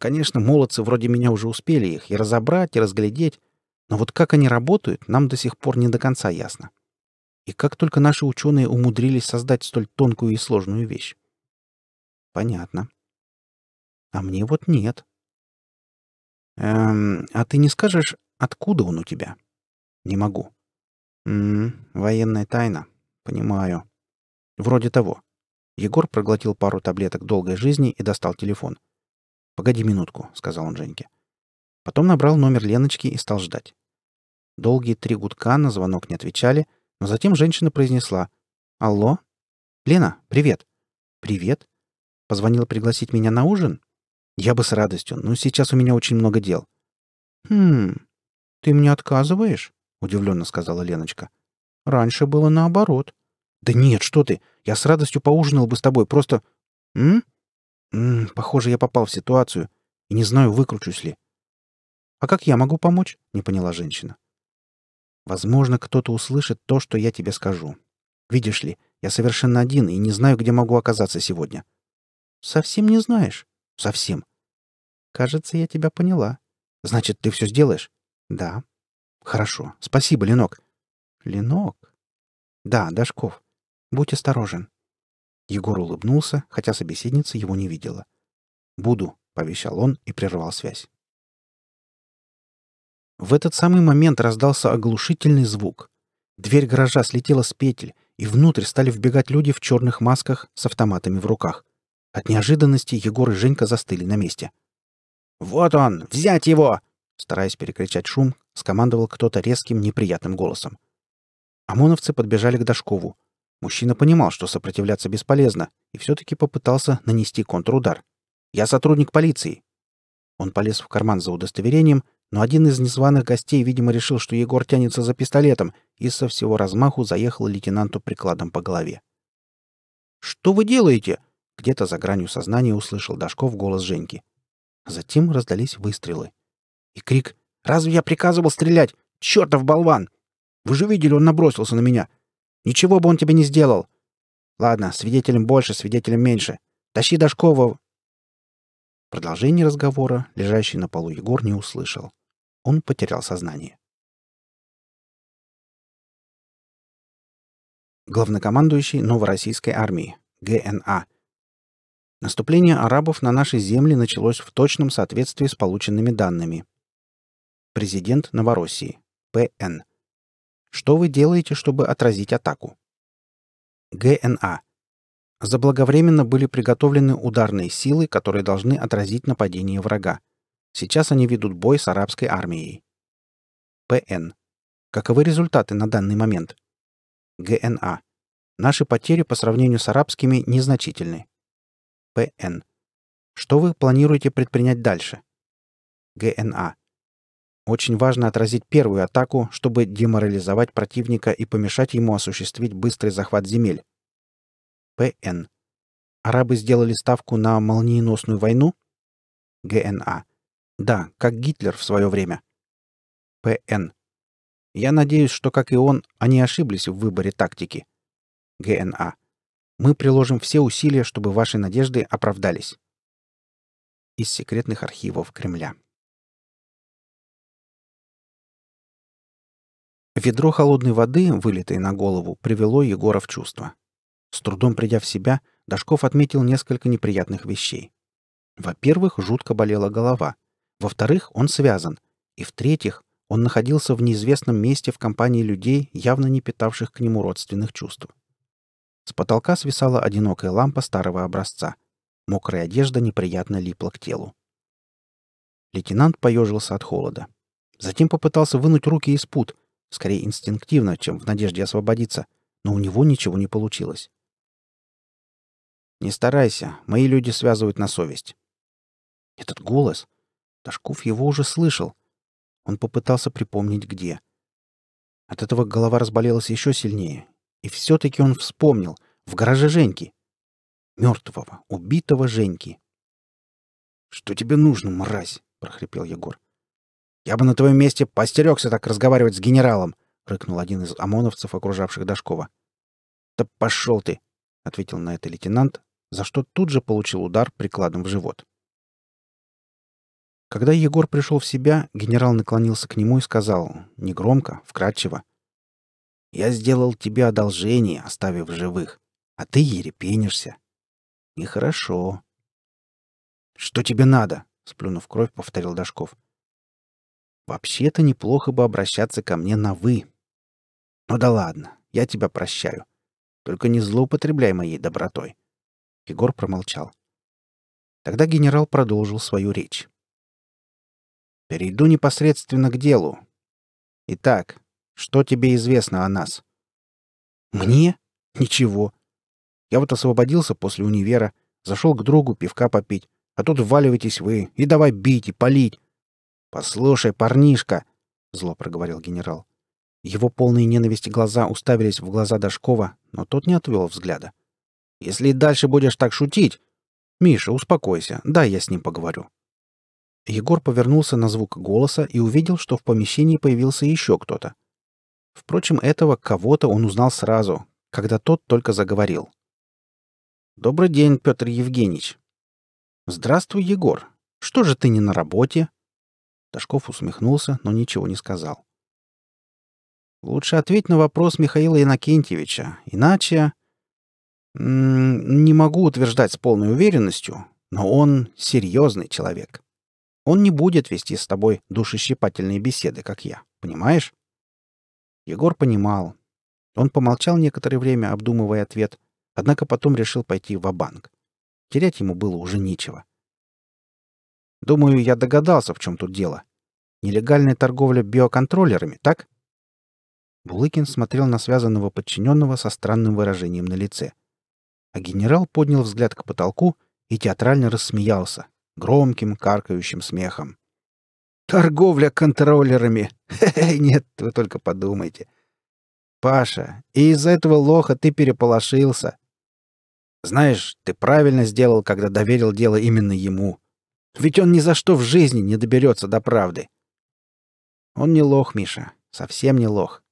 Конечно, молодцы вроде меня уже успели их и разобрать, и разглядеть, но вот как они работают, нам до сих пор не до конца ясно. И как только наши ученые умудрились создать столь тонкую и сложную вещь. Понятно. А мне вот нет. Эм, а ты не скажешь, откуда он у тебя? Не могу. М -м, военная тайна. «Понимаю. Вроде того». Егор проглотил пару таблеток долгой жизни и достал телефон. «Погоди минутку», — сказал он Женьке. Потом набрал номер Леночки и стал ждать. Долгие три гудка на звонок не отвечали, но затем женщина произнесла «Алло? Лена, привет». «Привет. Позвонила пригласить меня на ужин?» «Я бы с радостью, но сейчас у меня очень много дел». «Хм, ты мне отказываешь?» — удивленно сказала Леночка. Раньше было наоборот. Да нет, что ты. Я с радостью поужинал бы с тобой, просто... М? М, похоже, я попал в ситуацию и не знаю, выкручусь ли. А как я могу помочь? Не поняла женщина. Возможно, кто-то услышит то, что я тебе скажу. Видишь ли, я совершенно один и не знаю, где могу оказаться сегодня. Совсем не знаешь? Совсем. Кажется, я тебя поняла. Значит, ты все сделаешь? Да. Хорошо. Спасибо, Ленок. Ленок? Да, Дашков. Будь осторожен. Егор улыбнулся, хотя собеседница его не видела. «Буду», — повещал он и прервал связь. В этот самый момент раздался оглушительный звук. Дверь гаража слетела с петель, и внутрь стали вбегать люди в черных масках с автоматами в руках. От неожиданности Егор и Женька застыли на месте. «Вот он! Взять его!» Стараясь перекричать шум, скомандовал кто-то резким неприятным голосом. ОМОНовцы подбежали к Дашкову. Мужчина понимал, что сопротивляться бесполезно, и все-таки попытался нанести контрудар. «Я сотрудник полиции!» Он полез в карман за удостоверением, но один из незваных гостей, видимо, решил, что Егор тянется за пистолетом, и со всего размаху заехал лейтенанту прикладом по голове. «Что вы делаете?» — где-то за гранью сознания услышал Дашков голос Женьки. Затем раздались выстрелы. И крик «Разве я приказывал стрелять? Чертов болван!» Вы же видели, он набросился на меня. Ничего бы он тебе не сделал. Ладно, свидетелем больше, свидетелем меньше. Тащи Дашкова. Продолжение разговора лежащий на полу Егор не услышал. Он потерял сознание. Главнокомандующий Новороссийской армии, ГНА. Наступление арабов на наши земли началось в точном соответствии с полученными данными. Президент Новороссии, ПН. Что вы делаете, чтобы отразить атаку? ГНА. Заблаговременно были приготовлены ударные силы, которые должны отразить нападение врага. Сейчас они ведут бой с арабской армией. ПН. Каковы результаты на данный момент? ГНА. Наши потери по сравнению с арабскими незначительны. ПН. Что вы планируете предпринять дальше? ГНА. Очень важно отразить первую атаку, чтобы деморализовать противника и помешать ему осуществить быстрый захват земель. П.Н. арабы сделали ставку на молниеносную войну? ГНА. Да, как Гитлер в свое время. ПН. Я надеюсь, что, как и он, они ошиблись в выборе тактики. ГНА. Мы приложим все усилия, чтобы ваши надежды оправдались. Из секретных архивов Кремля. Ведро холодной воды, вылитое на голову, привело Егора в чувство. С трудом придя в себя, Дашков отметил несколько неприятных вещей. Во-первых, жутко болела голова. Во-вторых, он связан. И в-третьих, он находился в неизвестном месте в компании людей, явно не питавших к нему родственных чувств. С потолка свисала одинокая лампа старого образца. Мокрая одежда неприятно липла к телу. Лейтенант поежился от холода. Затем попытался вынуть руки из пут, скорее инстинктивно, чем в надежде освободиться, но у него ничего не получилось. «Не старайся, мои люди связывают на совесть». Этот голос... Ташков его уже слышал. Он попытался припомнить, где. От этого голова разболелась еще сильнее, и все-таки он вспомнил. В гараже Женьки. Мертвого, убитого Женьки. «Что тебе нужно, мразь?» — прохрипел Егор. «Я бы на твоем месте постерегся так разговаривать с генералом!» — рыкнул один из ОМОНовцев, окружавших Дашкова. «Да пошел ты!» — ответил на это лейтенант, за что тут же получил удар прикладом в живот. Когда Егор пришел в себя, генерал наклонился к нему и сказал, негромко, вкрадчиво, «Я сделал тебе одолжение, оставив живых, а ты ерепенишься. Нехорошо». «Что тебе надо?» — сплюнув кровь, повторил Дашков. Вообще-то неплохо бы обращаться ко мне на «вы». Ну да ладно, я тебя прощаю. Только не злоупотребляй моей добротой. Егор промолчал. Тогда генерал продолжил свою речь. Перейду непосредственно к делу. Итак, что тебе известно о нас? Мне? Ничего. Я вот освободился после универа, зашел к другу пивка попить, а тут вваливаетесь вы и давай бить и палить. «Послушай, парнишка!» — зло проговорил генерал. Его полные ненависти глаза уставились в глаза Дашкова, но тот не отвел взгляда. «Если и дальше будешь так шутить...» «Миша, успокойся, дай я с ним поговорю». Егор повернулся на звук голоса и увидел, что в помещении появился еще кто-то. Впрочем, этого кого-то он узнал сразу, когда тот только заговорил. «Добрый день, Петр Евгеньевич». «Здравствуй, Егор. Что же ты не на работе?» Ташков усмехнулся, но ничего не сказал. «Лучше ответь на вопрос Михаила Иннокентьевича, иначе...» «Не могу утверждать с полной уверенностью, но он серьезный человек. Он не будет вести с тобой душещипательные беседы, как я, понимаешь?» Егор понимал. Он помолчал некоторое время, обдумывая ответ, однако потом решил пойти в банк Терять ему было уже нечего. Думаю, я догадался, в чем тут дело. Нелегальная торговля биоконтроллерами, так? Булыкин смотрел на связанного подчиненного со странным выражением на лице. А генерал поднял взгляд к потолку и театрально рассмеялся, громким, каркающим смехом. «Торговля контроллерами! Хе-хе, нет, вы только подумайте. Паша, и из-за этого лоха ты переполошился. Знаешь, ты правильно сделал, когда доверил дело именно ему. Ведь он ни за что в жизни не доберется до правды. Он не лох, Миша. Совсем не лох.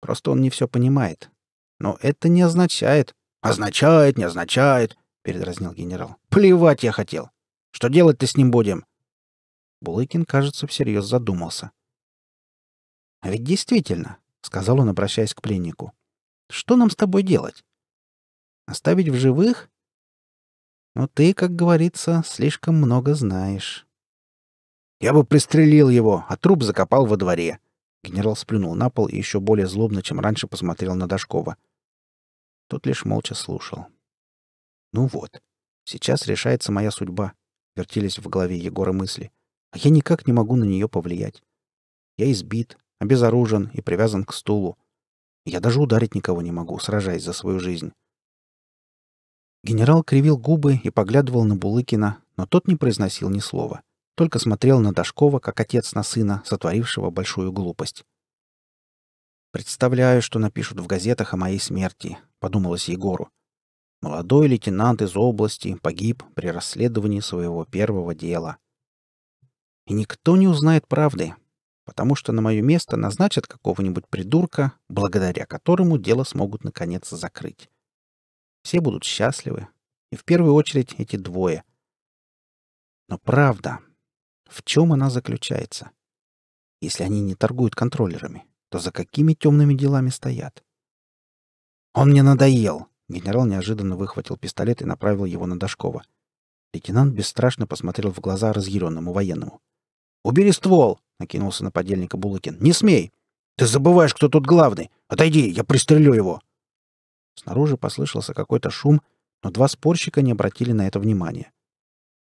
Просто он не все понимает. Но это не означает... «Означает, не означает», — передразнил генерал. «Плевать я хотел. Что делать-то с ним будем?» Булыкин, кажется, всерьез задумался. «А ведь действительно», — сказал он, обращаясь к пленнику, — «что нам с тобой делать? Оставить в живых но ты, как говорится, слишком много знаешь. Я бы пристрелил его, а труп закопал во дворе. Генерал сплюнул на пол и еще более злобно, чем раньше, посмотрел на Дашкова. Тот лишь молча слушал. Ну вот, сейчас решается моя судьба, вертелись в голове Егора мысли. А я никак не могу на нее повлиять. Я избит, обезоружен и привязан к стулу. Я даже ударить никого не могу, сражаясь за свою жизнь. Генерал кривил губы и поглядывал на Булыкина, но тот не произносил ни слова, только смотрел на Дашкова, как отец на сына, сотворившего большую глупость. «Представляю, что напишут в газетах о моей смерти», — подумалось Егору. Молодой лейтенант из области погиб при расследовании своего первого дела. И никто не узнает правды, потому что на мое место назначат какого-нибудь придурка, благодаря которому дело смогут наконец закрыть. Все будут счастливы, и в первую очередь эти двое. Но правда, в чем она заключается? Если они не торгуют контроллерами, то за какими темными делами стоят? «Он мне надоел!» Генерал неожиданно выхватил пистолет и направил его на Дашкова. Лейтенант бесстрашно посмотрел в глаза разъяренному военному. «Убери ствол!» — накинулся на подельника Булыкин. «Не смей! Ты забываешь, кто тут главный! Отойди, я пристрелю его!» Снаружи послышался какой-то шум, но два спорщика не обратили на это внимания.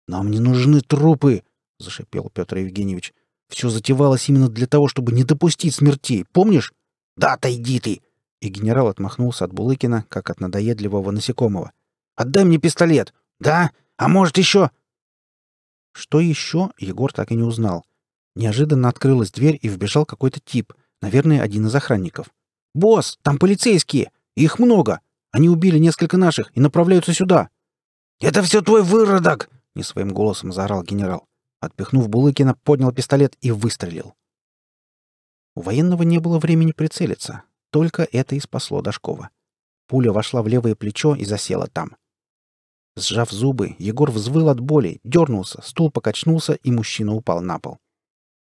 «Нам не нужны трупы!» — зашипел Петр Евгеньевич. «Все затевалось именно для того, чтобы не допустить смертей. Помнишь?» «Да отойди ты!» И генерал отмахнулся от Булыкина, как от надоедливого насекомого. «Отдай мне пистолет!» «Да? А может, еще...» Что еще, Егор так и не узнал. Неожиданно открылась дверь и вбежал какой-то тип, наверное, один из охранников. «Босс, там полицейские! Их много! Они убили несколько наших и направляются сюда!» «Это все твой выродок!» — не своим голосом заорал генерал. Отпихнув Булыкина, поднял пистолет и выстрелил. У военного не было времени прицелиться. Только это и спасло Дашкова. Пуля вошла в левое плечо и засела там. Сжав зубы, Егор взвыл от боли, дернулся, стул покачнулся, и мужчина упал на пол.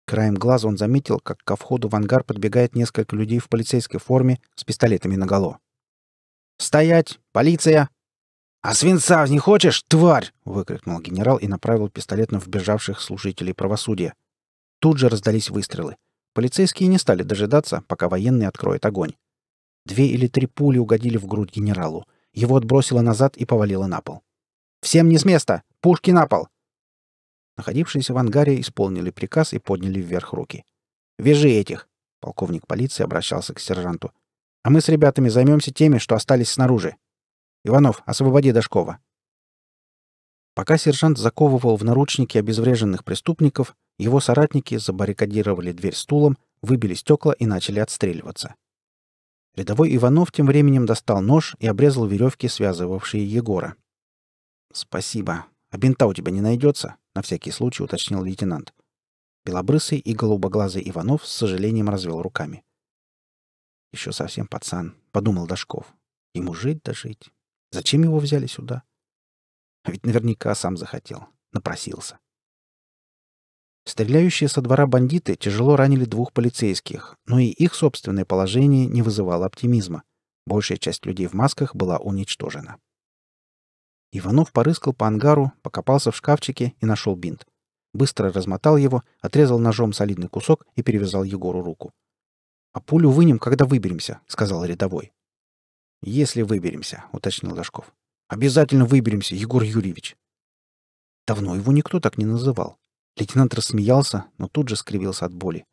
Краем глаза он заметил, как ко входу в ангар подбегает несколько людей в полицейской форме с пистолетами наголо. «Стоять! Полиция!» «А свинца не хочешь, тварь?» — выкрикнул генерал и направил пистолет на вбежавших служителей правосудия. Тут же раздались выстрелы. Полицейские не стали дожидаться, пока военный откроет огонь. Две или три пули угодили в грудь генералу. Его отбросило назад и повалило на пол. «Всем не с места! Пушки на пол!» Находившиеся в ангаре исполнили приказ и подняли вверх руки. «Вяжи этих!» — полковник полиции обращался к сержанту. «А мы с ребятами займемся теми, что остались снаружи. Иванов, освободи Дашкова!» Пока сержант заковывал в наручники обезвреженных преступников, его соратники забаррикадировали дверь стулом, выбили стекла и начали отстреливаться. Рядовой Иванов тем временем достал нож и обрезал веревки, связывавшие Егора. «Спасибо. А бинта у тебя не найдется?» — на всякий случай уточнил лейтенант. Белобрысый и голубоглазый Иванов с сожалением развел руками. «Еще совсем пацан», — подумал Дашков. «Ему жить да жить. Зачем его взяли сюда? А ведь наверняка сам захотел. Напросился». Стреляющие со двора бандиты тяжело ранили двух полицейских, но и их собственное положение не вызывало оптимизма. Большая часть людей в масках была уничтожена. Иванов порыскал по ангару, покопался в шкафчике и нашел бинт. Быстро размотал его, отрезал ножом солидный кусок и перевязал Егору руку. «А пулю вынем, когда выберемся», — сказал рядовой. «Если выберемся», — уточнил Дашков. «Обязательно выберемся, Егор Юрьевич». Давно его никто так не называл. Лейтенант рассмеялся, но тут же скривился от боли.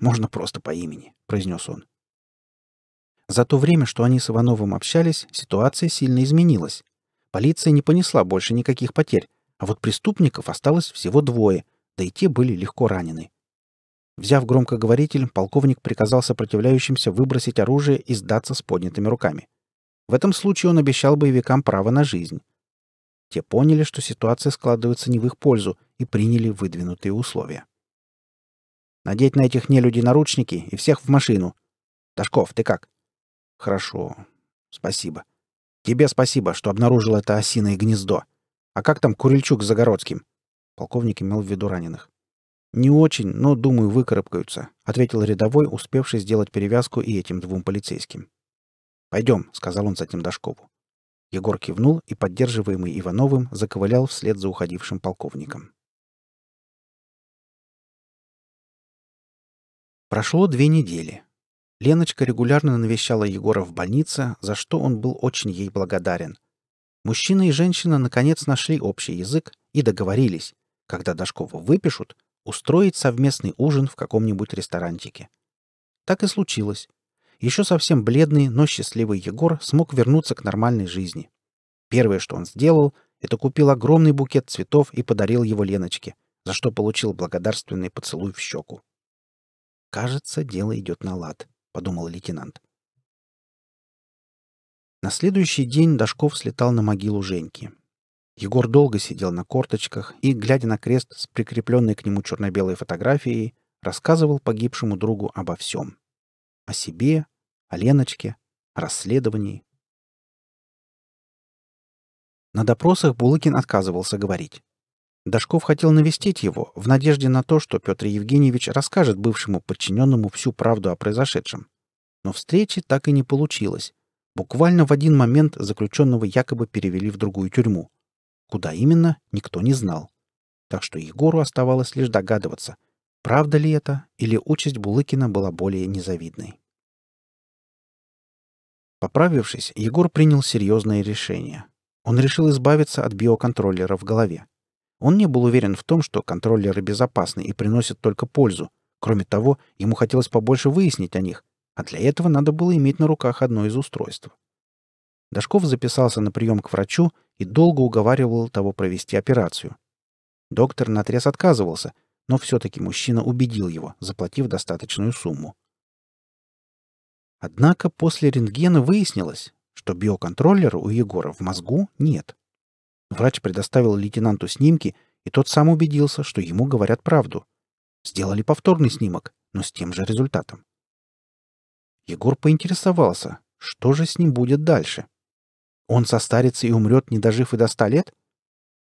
«Можно просто по имени», — произнес он. За то время, что они с Ивановым общались, ситуация сильно изменилась. Полиция не понесла больше никаких потерь, а вот преступников осталось всего двое, да и те были легко ранены. Взяв громкоговоритель, полковник приказал сопротивляющимся выбросить оружие и сдаться с поднятыми руками. В этом случае он обещал боевикам право на жизнь. Те поняли, что ситуация складывается не в их пользу, и приняли выдвинутые условия. «Надеть на этих нелюдей наручники и всех в машину. Ташков, ты как?» «Хорошо. Спасибо. Тебе спасибо, что обнаружил это осиное гнездо. А как там Курильчук с Загородским?» Полковник имел в виду раненых. «Не очень, но, думаю, выкарабкаются», — ответил рядовой, успевший сделать перевязку и этим двум полицейским. «Пойдем», — сказал он затем Дашкову. Егор кивнул и, поддерживаемый Ивановым, заковылял вслед за уходившим полковником. Прошло две недели. Леночка регулярно навещала Егора в больнице, за что он был очень ей благодарен. Мужчина и женщина наконец нашли общий язык и договорились, когда Дашкова выпишут, устроить совместный ужин в каком-нибудь ресторанчике. Так и случилось. Еще совсем бледный, но счастливый Егор смог вернуться к нормальной жизни. Первое, что он сделал, это купил огромный букет цветов и подарил его Леночке, за что получил благодарственный поцелуй в щеку. Кажется, дело идет на лад. — подумал лейтенант. На следующий день Дашков слетал на могилу Женьки. Егор долго сидел на корточках и, глядя на крест с прикрепленной к нему черно-белой фотографией, рассказывал погибшему другу обо всем. О себе, о Леночке, о расследовании. На допросах Булыкин отказывался говорить. Дашков хотел навестить его в надежде на то, что Петр Евгеньевич расскажет бывшему подчиненному всю правду о произошедшем. Но встречи так и не получилось. Буквально в один момент заключенного якобы перевели в другую тюрьму. Куда именно, никто не знал. Так что Егору оставалось лишь догадываться, правда ли это или участь Булыкина была более незавидной. Поправившись, Егор принял серьезное решение. Он решил избавиться от биоконтроллера в голове. Он не был уверен в том, что контроллеры безопасны и приносят только пользу. Кроме того, ему хотелось побольше выяснить о них, а для этого надо было иметь на руках одно из устройств. Дашков записался на прием к врачу и долго уговаривал того провести операцию. Доктор наотрез отказывался, но все-таки мужчина убедил его, заплатив достаточную сумму. Однако после рентгена выяснилось, что биоконтроллера у Егора в мозгу нет. Врач предоставил лейтенанту снимки, и тот сам убедился, что ему говорят правду. Сделали повторный снимок, но с тем же результатом. Егор поинтересовался, что же с ним будет дальше. Он состарится и умрет, не дожив и до ста лет?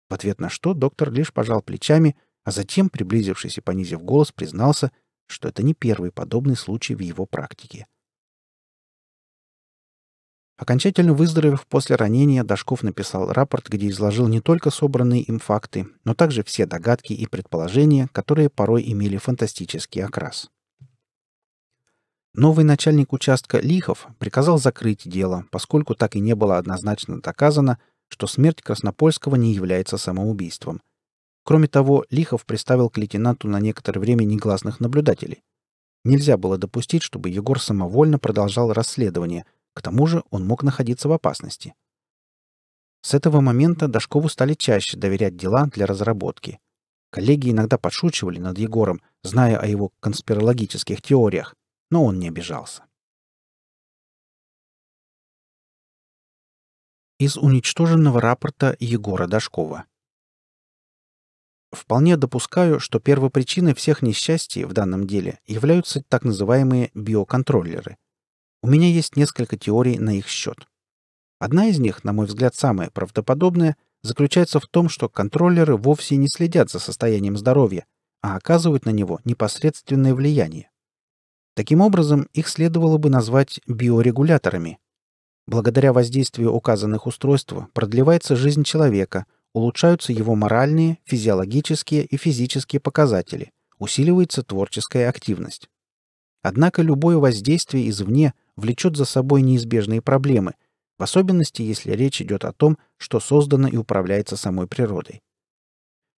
В ответ на что доктор лишь пожал плечами, а затем, приблизившись и понизив голос, признался, что это не первый подобный случай в его практике. Окончательно выздоровев после ранения, Дашков написал рапорт, где изложил не только собранные им факты, но также все догадки и предположения, которые порой имели фантастический окрас. Новый начальник участка Лихов приказал закрыть дело, поскольку так и не было однозначно доказано, что смерть Краснопольского не является самоубийством. Кроме того, Лихов приставил к лейтенанту на некоторое время негласных наблюдателей. Нельзя было допустить, чтобы Егор самовольно продолжал расследование, к тому же он мог находиться в опасности. С этого момента Дашкову стали чаще доверять дела для разработки. Коллеги иногда подшучивали над Егором, зная о его конспирологических теориях, но он не обижался. Из уничтоженного рапорта Егора Дашкова. Вполне допускаю, что первопричиной всех несчастий в данном деле являются так называемые биоконтроллеры. У меня есть несколько теорий на их счет. Одна из них, на мой взгляд, самая правдоподобная, заключается в том, что контроллеры вовсе не следят за состоянием здоровья, а оказывают на него непосредственное влияние. Таким образом, их следовало бы назвать биорегуляторами. Благодаря воздействию указанных устройств продлевается жизнь человека, улучшаются его моральные, физиологические и физические показатели, усиливается творческая активность. Однако любое воздействие извне влечет за собой неизбежные проблемы, в особенности, если речь идет о том, что создано и управляется самой природой.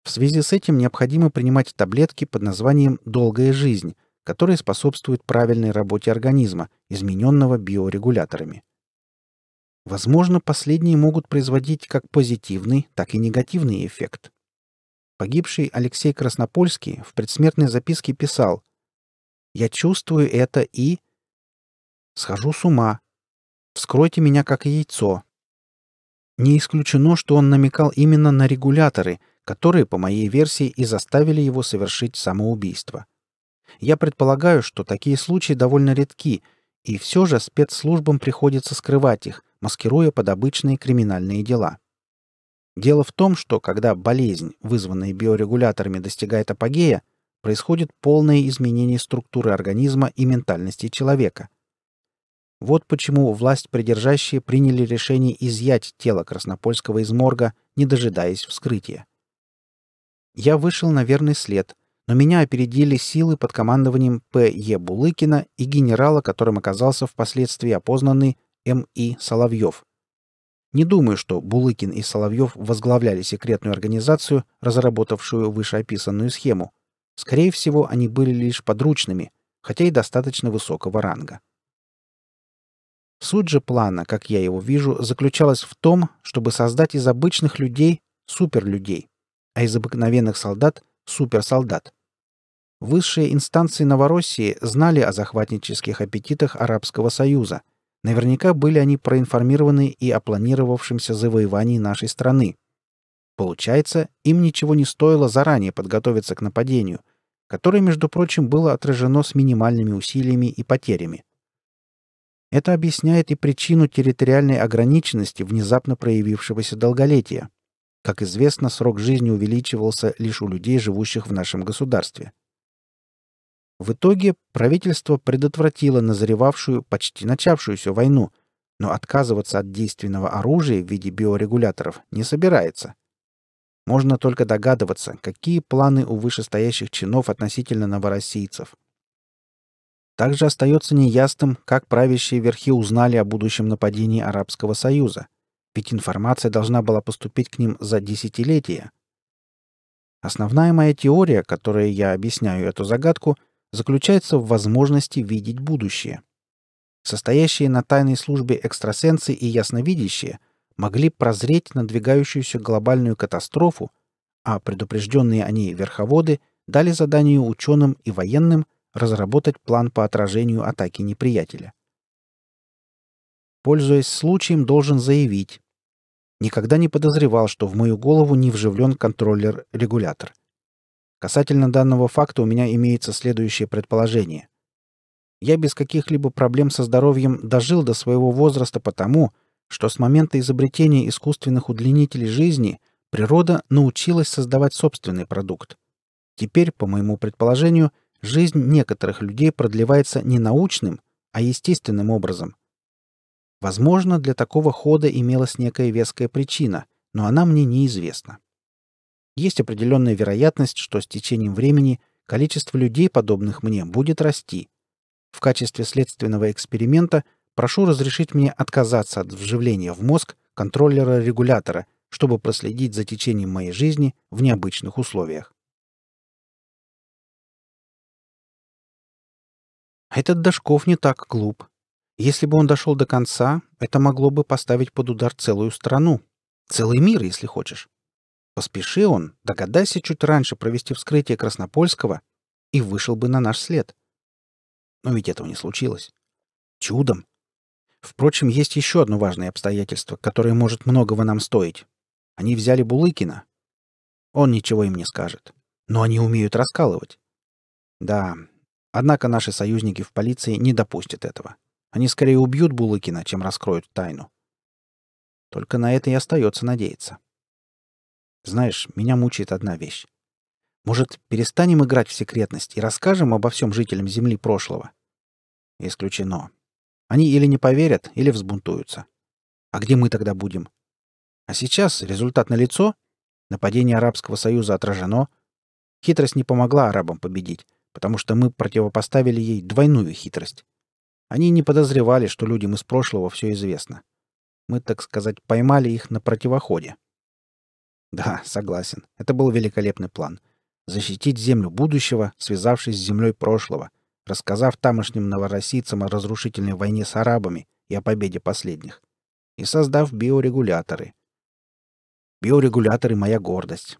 В связи с этим необходимо принимать таблетки под названием «долгая жизнь», которые способствуют правильной работе организма, измененного биорегуляторами. Возможно, последние могут производить как позитивный, так и негативный эффект. Погибший Алексей Краснопольский в предсмертной записке писал «Я чувствую это и...» Схожу с ума. Вскройте меня как яйцо. Не исключено, что он намекал именно на регуляторы, которые, по моей версии, и заставили его совершить самоубийство. Я предполагаю, что такие случаи довольно редки, и все же спецслужбам приходится скрывать их, маскируя под обычные криминальные дела. Дело в том, что когда болезнь, вызванная биорегуляторами, достигает апогея, происходит полное изменение структуры организма и ментальности человека. Вот почему власть придержащие приняли решение изъять тело Краснопольского из морга, не дожидаясь вскрытия. Я вышел на верный след, но меня опередили силы под командованием П. Е. Булыкина и генерала, которым оказался впоследствии опознанный М. И. Соловьев. Не думаю, что Булыкин и Соловьев возглавляли секретную организацию, разработавшую вышеописанную схему. Скорее всего, они были лишь подручными, хотя и достаточно высокого ранга. Суть же плана, как я его вижу, заключалась в том, чтобы создать из обычных людей суперлюдей, а из обыкновенных солдат — суперсолдат. Высшие инстанции Новороссии знали о захватнических аппетитах Арабского Союза, Наверняка были они проинформированы и о планировавшемся завоевании нашей страны. Получается, им ничего не стоило заранее подготовиться к нападению, которое, между прочим, было отражено с минимальными усилиями и потерями. Это объясняет и причину территориальной ограниченности внезапно проявившегося долголетия. Как известно, срок жизни увеличивался лишь у людей, живущих в нашем государстве. В итоге правительство предотвратило назревавшую, почти начавшуюся войну, но отказываться от действенного оружия в виде биорегуляторов не собирается. Можно только догадываться, какие планы у вышестоящих чинов относительно новороссийцев. Также остается неясным, как правящие верхи узнали о будущем нападении Арабского Союза, ведь информация должна была поступить к ним за десятилетия. Основная моя теория, которой я объясняю эту загадку, заключается в возможности видеть будущее. Состоящие на тайной службе экстрасенсы и ясновидящие могли прозреть надвигающуюся глобальную катастрофу, а предупрежденные они верховоды дали задание ученым и военным разработать план по отражению атаки неприятеля. Пользуясь случаем, должен заявить. Никогда не подозревал, что в мою голову не вживлен контроллер-регулятор. Касательно данного факта у меня имеется следующее предположение. Я без каких-либо проблем со здоровьем дожил до своего возраста потому, что с момента изобретения искусственных удлинителей жизни природа научилась создавать собственный продукт. Теперь, по моему предположению, жизнь некоторых людей продлевается не научным, а естественным образом. Возможно, для такого хода имелась некая веская причина, но она мне неизвестна. Есть определенная вероятность, что с течением времени количество людей, подобных мне, будет расти. В качестве следственного эксперимента прошу разрешить мне отказаться от вживления в мозг контроллера-регулятора, чтобы проследить за течением моей жизни в необычных условиях. Этот Дашков не так глуп. Если бы он дошел до конца, это могло бы поставить под удар целую страну. Целый мир, если хочешь. Поспеши он, догадайся чуть раньше провести вскрытие Краснопольского и вышел бы на наш след. Но ведь этого не случилось. Чудом. Впрочем, есть еще одно важное обстоятельство, которое может многого нам стоить. Они взяли Булыкина. Он ничего им не скажет. Но они умеют раскалывать. Да, однако наши союзники в полиции не допустят этого. Они скорее убьют Булыкина, чем раскроют тайну. Только на это и остается надеяться. Знаешь, меня мучает одна вещь. Может, перестанем играть в секретность и расскажем обо всем жителям Земли прошлого? Исключено. Они или не поверят, или взбунтуются. А где мы тогда будем? А сейчас результат налицо. Нападение Арабского Союза отражено. Хитрость не помогла арабам победить, потому что мы противопоставили ей двойную хитрость. Они не подозревали, что людям из прошлого все известно. Мы, так сказать, поймали их на противоходе. Да, согласен. Это был великолепный план. Защитить землю будущего, связавшись с землей прошлого, рассказав тамошним новороссийцам о разрушительной войне с арабами и о победе последних. И создав биорегуляторы. Биорегуляторы — моя гордость.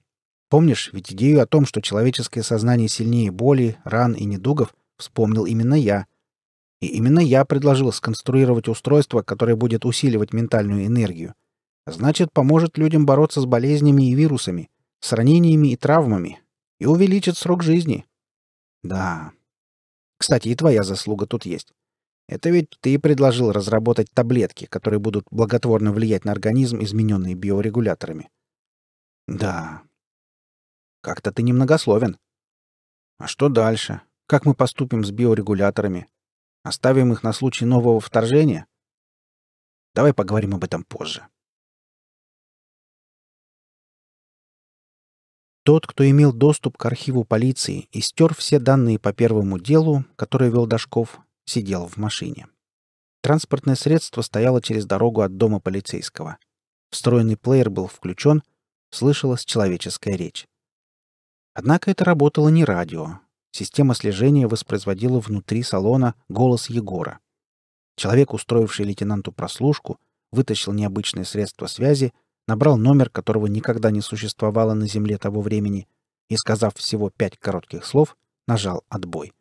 Помнишь, ведь идею о том, что человеческое сознание сильнее боли, ран и недугов, вспомнил именно я. И именно я предложил сконструировать устройство, которое будет усиливать ментальную энергию — Значит, поможет людям бороться с болезнями и вирусами, с ранениями и травмами, и увеличит срок жизни. Да. Кстати, и твоя заслуга тут есть. Это ведь ты предложил разработать таблетки, которые будут благотворно влиять на организм, измененные биорегуляторами. Да. Как-то ты немногословен. А что дальше? Как мы поступим с биорегуляторами? Оставим их на случай нового вторжения? Давай поговорим об этом позже. Тот, кто имел доступ к архиву полиции и стер все данные по первому делу, которое вел Дашков, сидел в машине. Транспортное средство стояло через дорогу от дома полицейского. Встроенный плеер был включен, слышалась человеческая речь. Однако это работало не радио. Система слежения воспроизводила внутри салона голос Егора. Человек, устроивший лейтенанту прослушку, вытащил необычное средство связи — набрал номер, которого никогда не существовало на Земле того времени, и, сказав всего пять коротких слов, нажал «Отбой».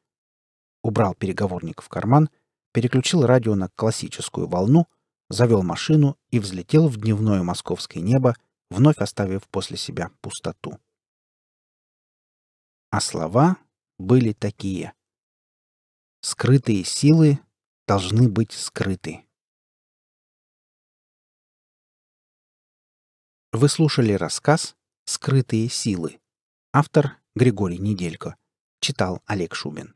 Убрал переговорник в карман, переключил радио на классическую волну, завел машину и взлетел в дневное московское небо, вновь оставив после себя пустоту. А слова были такие. Скрытые силы должны быть скрыты. Вы слушали рассказ «Скрытые силы». Автор Григорий Неделько. Читал Олег Шубин.